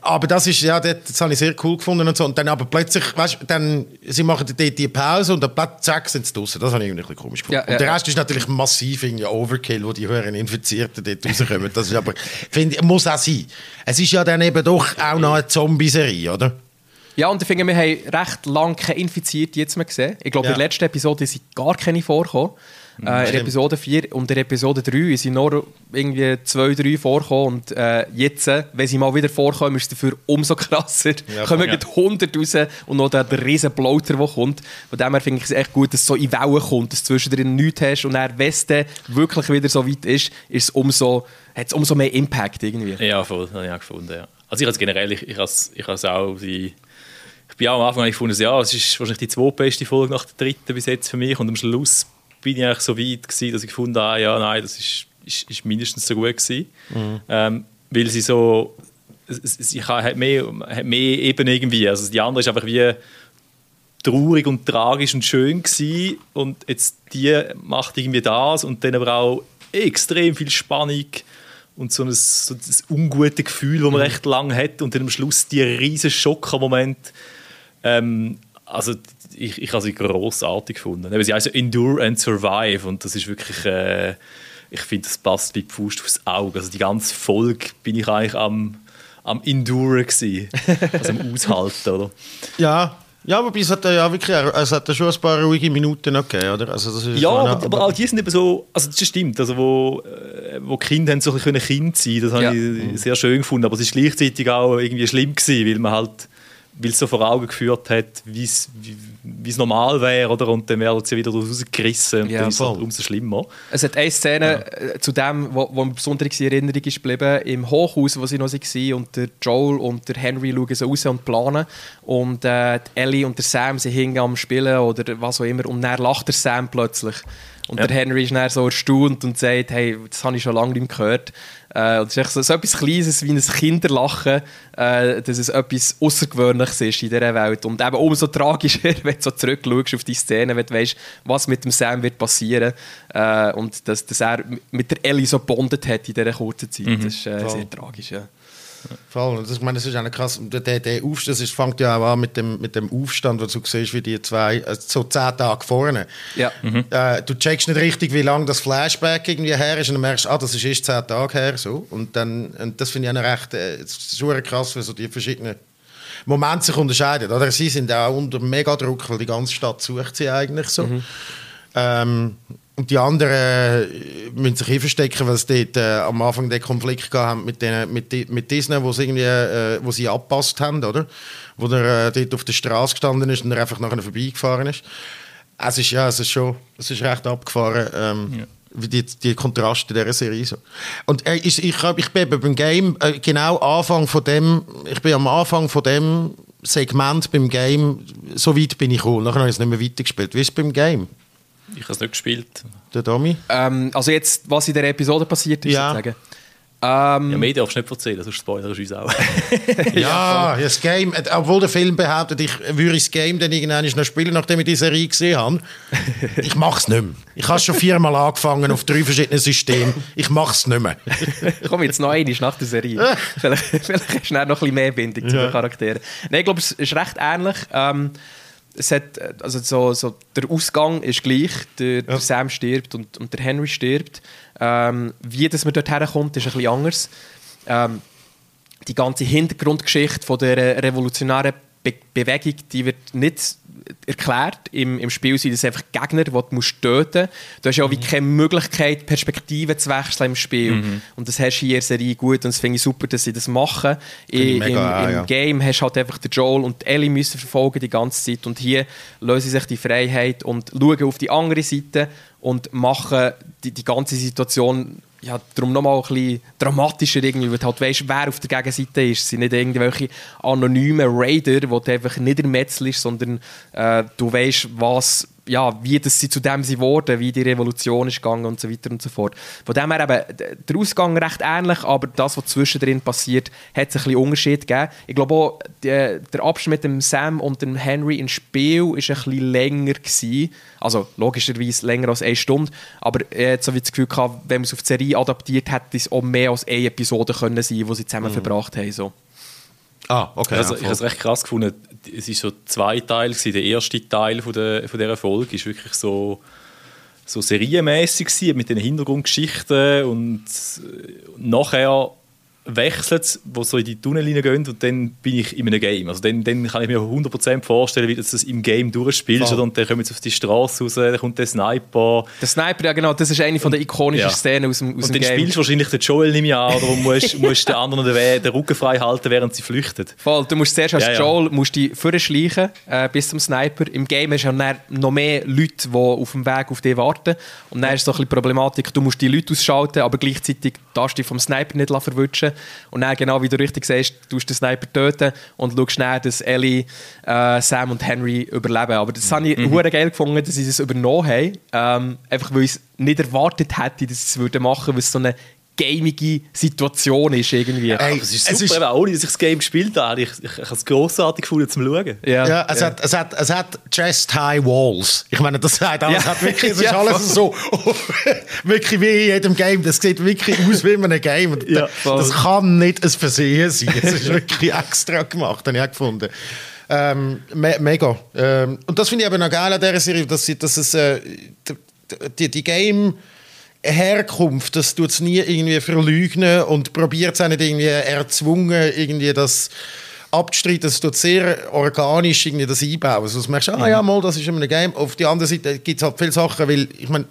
aber das ist, ja, das, das habe ich sehr cool gefunden und so. Und dann aber plötzlich, weißt dann, sie machen die, die Pause und dann zack, sind sie draußen. Das habe ich irgendwie ein bisschen komisch gefunden. Ja, und der Rest ist natürlich massiv irgendwie Overkill, wo die höheren Infizierten dort rauskommen. Das ist aber, finde muss auch sein. Es ist ja dann eben doch auch noch eine Zombie-Serie, oder? Ja, und ich finde, wir haben recht lange keine Infizierte jetzt mehr gesehen. Ich glaube, ja. in der letzten Episode sind gar keine vorgekommen. Mhm, äh, in Episode 4 und in Episode 3 sind nur irgendwie zwei, drei vorgekommen. Und äh, jetzt, wenn sie mal wieder vorkommen, ist es dafür umso krasser. Ja, kommen ja. 100 raus und noch der, riesen Bloater, der kommt. Von dem her finde ich es echt gut, dass es so in Wellen kommt, dass du zwischendrin nichts hast. Und dann, wenn es wirklich wieder so weit ist, ist es umso, hat es umso mehr Impact irgendwie. Ja, voll. Das habe ich auch gefunden, ja. Also ich habe generell, ich, ich habe es auch die bin auch am Anfang gefunden, ja, es ist wahrscheinlich die zweitbeste Folge nach der dritten bis jetzt für mich und am Schluss bin ich eigentlich so weit gewesen, dass ich gefunden habe, ja, nein, das ist, ist, ist mindestens so gut gewesen. Mhm. Ähm, weil sie so, sie hat mehr, hat mehr Ebenen irgendwie, also die andere ist einfach wie traurig und tragisch und schön gewesen und jetzt die macht irgendwie das und dann aber auch extrem viel Spannung und so ein, so ein ungutes Gefühl, das man mhm. recht lang hat und dann am Schluss die riesen Schocker-Moment. Ähm, also ich, ich habe sie großartig gefunden. Sie heißt Endure and Survive und das ist wirklich, äh, ich finde, das passt wie die Faust aufs Auge. Also die ganze Folge bin ich eigentlich am, am Enduren gewesen, also am Aushalten, oder? Ja, ja, aber es hat ja wirklich, es hat schon ein paar ruhige Minuten noch gegeben, oder? Also das ist ja, aber, aber, aber, auch die sind eben so, also das stimmt, also wo, äh, wo Kinder haben so ein Kind sein das ja. habe ich sehr schön gefunden, aber es ist gleichzeitig auch irgendwie schlimm gewesen, weil man halt weil es so vor Augen geführt hat, wie es normal wäre, oder? Und dann werden sie wieder rausgerissen und ja, dann ist es umso schlimmer. Es hat eine Szene ja. Äh, zu dem, wo, wo mir besonders in Erinnerung ist geblieben, im Hochhaus, wo sie noch waren und der Joel und der Henry schauen so raus und planen und äh, Ellie und der Sam sind hingen am Spielen oder was auch immer und dann lacht der Sam plötzlich. Und ja. der Henry ist dann so erstaunt und sagt, hey, das habe ich schon lange nicht mehr gehört. Äh, und es ist echt so, so etwas Kleines wie ein Kinderlachen, äh, dass es etwas Außergewöhnliches ist in dieser Welt. Und eben umso tragischer, wenn du so zurückschaust auf die Szene, wenn du weißt, was mit dem Sam wird passieren. Äh, und dass, dass er mit der Ellie so bondet hat in dieser kurzen Zeit. Mhm. Das ist äh, sehr tragisch, ja. Voll. Das, ich meine, das ist auch krass. Der, der Aufstand, das fängt ja auch an mit dem, mit dem Aufstand, wo du siehst, wie die zwei, äh, so zehn Tage vorne. Ja. Mhm. Äh, du checkst nicht richtig, wie lange das Flashback irgendwie her ist und dann merkst, ah, das ist erst zehn Tage her. So. Und, dann, und das finde ich auch recht äh, super krass, wie so die verschiedenen Momente sich unterscheiden. Oder? Sie sind auch unter mega Druck, weil die ganze Stadt sucht sie eigentlich so. Mhm. Ähm, und die anderen äh, müssen sich hier verstecken, weil sie dort äh, am Anfang den Konflikt haben mit, denen, mit, mit Disney, wo sie, irgendwie, äh, wo sie abpasst haben, oder? Wo er äh, dort auf der Straße gestanden ist und er einfach nachher vorbeigefahren ist. Es ist, ja, es ist schon, es ist recht abgefahren, ähm, ja. wie die, die Kontraste dieser Serie so. Und äh, ich, ich, ich bin beim Game äh, genau Anfang von dem, ich bin am Anfang von dem Segment beim Game, so weit bin ich gekommen, nachher habe ich es nicht mehr weitergespielt. Wie ist es beim Game? Ich habe es nicht gespielt. Der Domi? Ähm, also jetzt, was in der Episode passiert ist, ja. sozusagen. Ähm, ja, mehr darfst du nicht erzählen, sonst spoilern uns auch. ja, das Game, obwohl der Film behauptet, ich würde das Game dann irgendwann noch spielen, nachdem ich die Serie gesehen habe. Ich mache es nicht mehr. Ich habe schon viermal angefangen auf drei verschiedenen Systemen. Ich mache es nicht mehr. Komm jetzt noch einmal nach der Serie. vielleicht, vielleicht du noch ein bisschen mehr Bindung ja. zu den Charakteren. Nein, ich glaube, es ist recht ähnlich. Ähm, es hat, also so, so, der Ausgang ist gleich, der, ja. der Sam stirbt und, und der Henry stirbt. Ähm, wie das man dort herkommt, ist ein bisschen anders. Ähm, die ganze Hintergrundgeschichte von der revolutionären Be Bewegung, die wird nicht erklärt. Im, im Spiel sind es einfach Gegner, die du musst töten musst. Du hast ja auch mhm. keine Möglichkeit, Perspektiven zu wechseln im Spiel. Mhm. Und das hast du hier in der Serie gut und das finde ich super, dass sie das machen. I, Im, auch, ja. Game hast du halt einfach den Joel und Ellie müssen verfolgen die ganze Zeit und hier lösen sich die Freiheit und schauen auf die andere Seite und machen die, die ganze Situation ja, darum nochmal ein bisschen dramatischer irgendwie, weil du halt weißt, wer auf der Gegenseite ist. Es sind nicht irgendwelche anonymen Raider, wo du einfach nicht der Metzel ist, sondern äh, du weißt, was ja, wie das sie zu dem sie wurden, wie die Revolution ist gegangen und so weiter und so fort. Von dem her eben, der Ausgang recht ähnlich, aber das, was zwischendrin passiert, hat es ein bisschen Unterschied gegeben. Ich glaube auch, die, der Abschnitt mit dem Sam und dem Henry ins Spiel ist ein bisschen länger gewesen. Also logischerweise länger als eine Stunde, aber er hat so wie das Gefühl gehabt, wenn man es auf die Serie adaptiert, hätte es auch mehr als eine Episode können sein, die sie zusammen mhm. verbracht haben. So. Ah, okay. Also, ja, ich habe es recht krass gefunden. Es war so zwei Teile. Der erste Teil von, der, von dieser Folge ist wirklich so, so serienmäßig mit den Hintergrundgeschichten und nachher wechselt wo so in die Tunnel gehen und dann bin ich in einem Game. Also dann, dann kann ich mir 100% vorstellen, wie du das im Game durchspielst wow. und dann kommen sie auf die Straße raus, dann kommt der Sniper. Der Sniper, ja genau, das ist eine von der ikonischen ja. Szenen aus dem, aus und dem Game. Und dann spielst du wahrscheinlich den Joel nicht mehr an oder musst, musst den anderen den, den Rücken frei halten, während sie flüchten. Voll, du musst zuerst als ja, ja. Joel musst die vorschleichen äh, bis zum Sniper. Im Game hast du noch mehr Leute, die auf dem Weg auf dich warten und dann ist so ein bisschen Problematik, du musst die Leute ausschalten, aber gleichzeitig darfst du dich vom Sniper nicht verwutschen und dann genau wie du richtig sagst, du den Sniper töten und schaust schnell, dass Ellie, äh, Sam und Henry überleben. Aber das habe ich mhm. geil gefunden, dass sie das übernommen haben. Ähm, einfach weil ich es nicht erwartet hätte, dass sie es machen würden, weil es so eine gamige Situation ist irgendwie. Ey, es ist super, es ist, ohne dass ich das Game gespielt habe, ich, ich, ich habe es grossartig gefunden zum Schauen. Ja, ja, es, ja. Hat, es, hat, es hat Chest High Walls. Ich meine, das sagt alles, ja. hat wirklich, es ist ja, alles so, wirklich wie in jedem Game, das sieht wirklich aus wie in einem Game. Ja, das kann nicht ein Versehen sein, es ist wirklich extra gemacht, habe ich gefunden. Ähm, me mega. Ähm, und das finde ich aber noch geil an dieser Serie, dass, dass es äh, die, die Game Herkunft, das tut es nie irgendwie verleugnen und probiert es auch nicht irgendwie erzwungen, irgendwie das abzustreiten. Es tut sehr organisch irgendwie das einbauen. Also du merkst, ah ja, mal, das ist in einem Game. Auf der anderen Seite gibt es halt viele Sachen, weil ich meine,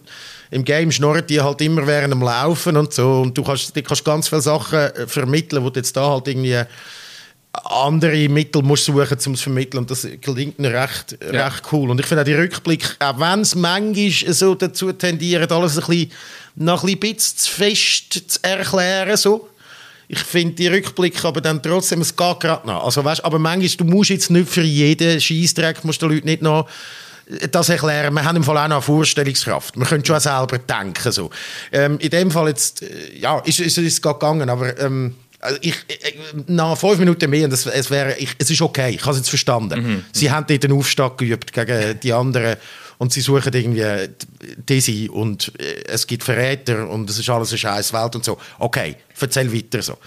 im Game schnorren die halt immer während dem Laufen und so und du kannst, du kannst ganz viele Sachen vermitteln, wo du jetzt da halt irgendwie andere Mittel musst suchen, um es zu vermitteln. Und das klingt recht, ja. recht cool. Und ich finde auch die Rückblicke, auch wenn es manchmal so dazu tendiert, alles ein bisschen, noch ein bisschen zu fest zu erklären, so. Ich finde die Rückblicke aber dann trotzdem, es geht gerade noch. Also, weißt, aber manchmal, du musst jetzt nicht für jeden Scheißdreck, musst du den Leuten nicht noch das erklären. Wir haben im Fall auch noch eine Vorstellungskraft. Wir können schon selber denken. So. Ähm, in dem Fall jetzt, äh, ja, ist, ist, ist es gegangen, aber ähm, also ich, ich, nach fünf Minuten mehr, das, es, wäre, ich, es ist okay, ich habe es jetzt verstanden. Mhm. Sie haben dort den Aufstand geübt gegen die anderen und sie suchen irgendwie diese und äh, es gibt Verräter und es ist alles eine scheiß Welt und so. Okay, erzähl weiter so.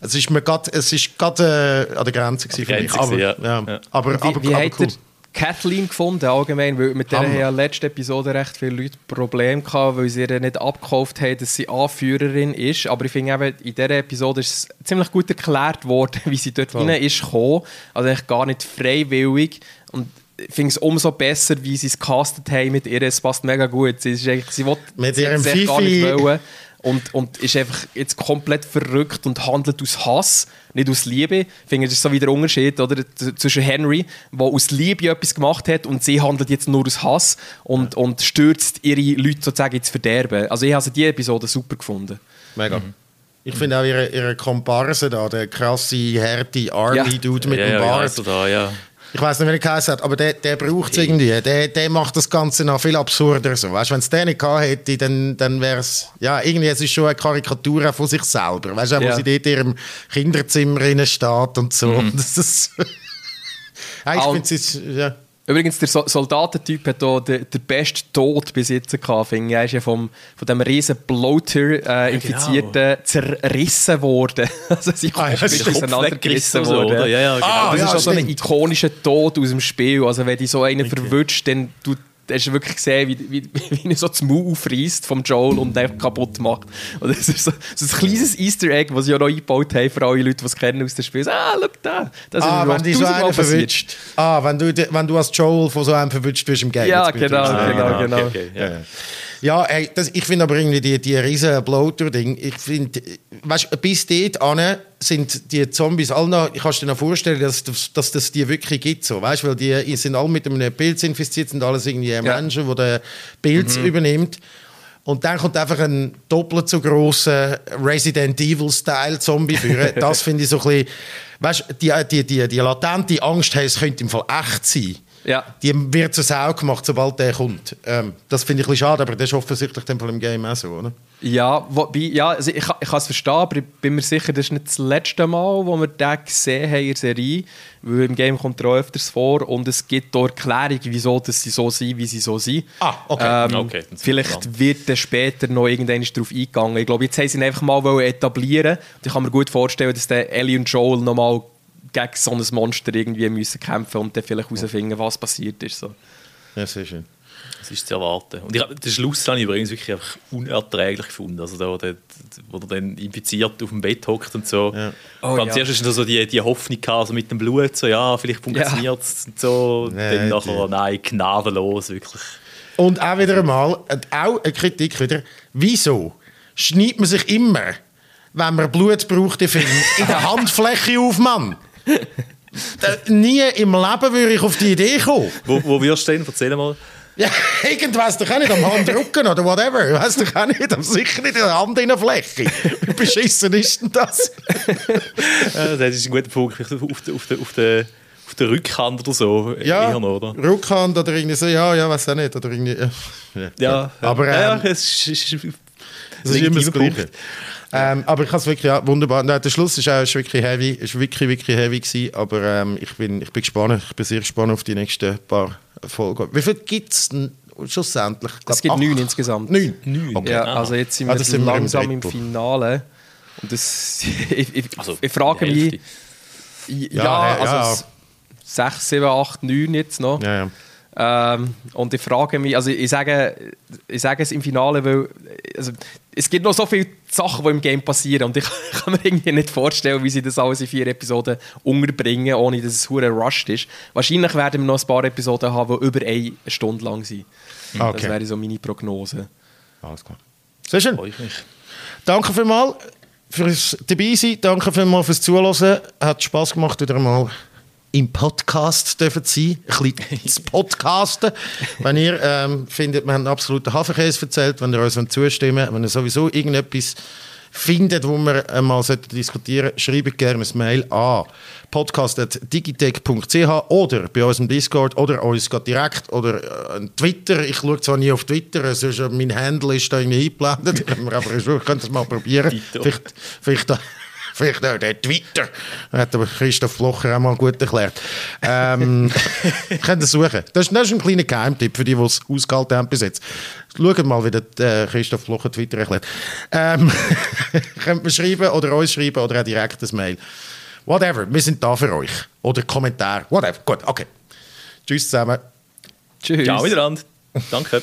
Es ist mir grad, es ist gerade äh, an der Grenze, Grenze für mich. Aber, ja. Ja. aber, wie, aber, wie aber cool. Kathleen gefunden, allgemein, weil mit der haben ja letzte Episode recht viele Leute Probleme gehabt, weil sie ihr nicht abgekauft haben, dass sie Anführerin ist. Aber ich finde eben, in dieser Episode ist es ziemlich gut erklärt worden, wie sie dort rein ist gekommen. Also eigentlich gar nicht freiwillig. Und ich finde es umso besser, wie sie es castet haben mit ihr. Es passt mega gut. Sie, ist eigentlich, sie will mit ihrem Fifi. Und, und ist einfach jetzt komplett verrückt und handelt aus Hass, nicht aus Liebe. Ich finde, das ist so wieder der Unterschied oder, zwischen Henry, der aus Liebe etwas gemacht hat und sie handelt jetzt nur aus Hass und, ja. und stürzt ihre Leute sozusagen ins Verderben. Also ich habe diese Episode super gefunden. Mega. Mhm. Ich finde auch ihre, ihre Komparse da, der krasse, harte Army-Dude ja. mit ja, dem Bart. Ja, da, ja. Ich weiß nicht, wie er geheißen hat, aber der, der braucht es irgendwie. Der, der macht das Ganze noch viel absurder. So. Weißt, wenn es den nicht gehabt hätte, dann, dann wäre es. Ja, irgendwie es ist schon eine Karikatur von sich selber. Weißt du, ja. wo sie dort in ihrem Kinderzimmer steht und so. Mhm. Das ist. ja, ich finde es. Ja. Übrigens, der Soldatentyp hat hier den, den besten Tod bis jetzt gehabt, finde ich. Er ist ja vom, von diesem riesen Bloater äh, Infizierten genau. zerrissen worden. also sie ah, ja, ist auseinandergerissen worden. So, ja, ja, genau. ah, das ja, ist auch so ein ikonischer Tod aus dem Spiel. Also wenn die so einen okay. verwünscht, dann tut hast du wirklich gesehen, wie, wie, wie er so das Maul aufreißt vom Joel und einfach kaputt macht. Und das ist so, so ein kleines Easter Egg, das sie ja noch eingebaut haben für alle Leute, die es kennen aus dem Spiel. Ah, schau da. Das ist ah, wenn die so einen verwünscht. Ah, wenn du, wenn du als Joel von so einem verwünscht wirst im Game. Ja, genau, genau, genau. genau. Okay, okay, ja. Ja. Ja, ey, das, ich finde aber irgendwie die, die riesen Bloater-Ding, ich finde, weißt bis dort an sind die Zombies alle noch, ich kann dir noch vorstellen, dass, dass das die wirklich gibt, so, weißt, weil die sind alle mit einem Pilz infiziert, sind alles irgendwie ja. Menschen, die den Pilz mhm. übernimmt. Und dann kommt einfach ein doppelt so grosser Resident Evil-Style Zombie führen. Das finde ich so ein bisschen, weißt, die, die, die, die latente Angst, hey, es könnte im Fall echt sein ja. Die wird zur Sau gemacht, sobald der kommt. Ähm, das finde ich ein bisschen schade, aber das ist offensichtlich im Game auch so, oder? Ja, wobei, ja also ich, ich kann es verstehen, aber ich bin mir sicher, das ist nicht das letzte Mal, wo wir den gesehen haben in der Serie, weil im Game kommt er auch öfters vor und es gibt auch Erklärungen, wieso dass sie so sind, wie sie so sind. Ah, okay. Ähm, okay vielleicht wird dann später noch irgendwann darauf eingegangen. Ich glaube, jetzt haben sie ihn einfach mal etablieren und ich kann mir gut vorstellen, dass der Ellie und Joel noch mal gegen so ein Monster irgendwie müssen kämpfen und dann vielleicht herausfinden, was passiert ist. So. Ja, sehr schön. Das ist zu erwarten. Und ich, den Schluss habe ich übrigens wirklich einfach unerträglich gefunden. Also da, da, wo er dann infiziert auf dem Bett hockt und so. Ja. Oh, Ganz ja. erst ist so die, die Hoffnung gehabt, also mit dem Blut, so ja, vielleicht funktioniert es ja. und so. Nee, dann nachher, nein, gnadenlos, wirklich. Und auch wieder einmal, auch eine Kritik wieder, wieso schneidet man sich immer, wenn man Blut braucht im Film, in der Handfläche auf, Mann? Nie im Leben würde ich auf die Idee kommen. Wo, wo wirst du denn? Erzähl mal. Ja, irgendwas doch auch nicht am Handrücken oder whatever. Weißt doch auch nicht, sicher nicht in der Hand in der Fläche. Wie beschissen ist denn das? ja, das ist ein guter Punkt. Auf der, auf auf der, auf der Rückhand oder so. Ja, eher, oder? Rückhand oder irgendwie so, ja, ja, weiß auch nicht. Oder irgendwie, ja. ja. Aber, ähm, ja, es ist, es ist immer das Gleiche. Ähm, aber ich habe es wirklich ja, wunderbar. Nein, der Schluss ist, auch, ist wirklich heavy, ist wirklich, wirklich heavy gewesen, aber ähm, ich, bin, ich bin gespannt. Ich bin sehr gespannt auf die nächsten paar Folgen. Wie viel gibt es denn schlussendlich? Es gibt acht. neun insgesamt. Neun? neun. Okay. Ja, also jetzt sind ah, wir, ah, sind wir langsam im, im, Finale. Und das, ich, ich, also, ich frage mich... Ja, ja, also ja. sechs, sieben, acht, neun jetzt noch. Ja, ja. Ähm, und ich frage mich, also ich sage, ich sage es im Finale, weil also, es gibt noch so viele Sachen, die im Game passieren und ich kann mir irgendwie nicht vorstellen, wie sie das alles in vier Episoden unterbringen, ohne dass es hure rushed ist. Wahrscheinlich werden wir noch ein paar Episoden haben, die über eine Stunde lang sind. Okay. Das wäre so meine Prognose. Alles klar. Sehr schön. Danke vielmals fürs dabei sein. Danke vielmals fürs Zuhören. Hat Spaß gemacht wieder einmal im Podcast dürfen sein, ein bisschen zu podcasten. wenn ihr ähm, findet, wir haben einen absoluten Hafenkäse erzählt, wenn ihr uns zustimmen wenn ihr sowieso irgendetwas findet, wo wir einmal diskutieren sollten, schreibt gerne ein Mail an podcast.digitech.ch oder bei uns im Discord oder uns direkt oder äh, Twitter. Ich schaue zwar nie auf Twitter, also mein Handle ist da irgendwie eingeblendet, aber ich könnte es mal probieren. Vielleicht, vielleicht Vielleicht auch der Twitter. Das hat aber Christoph Blocher auch mal gut erklärt. Ähm, könnt ihr suchen. Das ist, das ist ein kleiner Geheimtipp für die, die es ausgehalten haben bis jetzt. Schaut mal, wie der äh, Christoph Blocher Twitter erklärt. Ähm, könnt mir schreiben oder uns schreiben oder auch direkt ein Mail. Whatever, wir sind da für euch. Oder Kommentar. Whatever. Gut, okay. Tschüss zusammen. Tschüss. Ciao miteinander. Danke.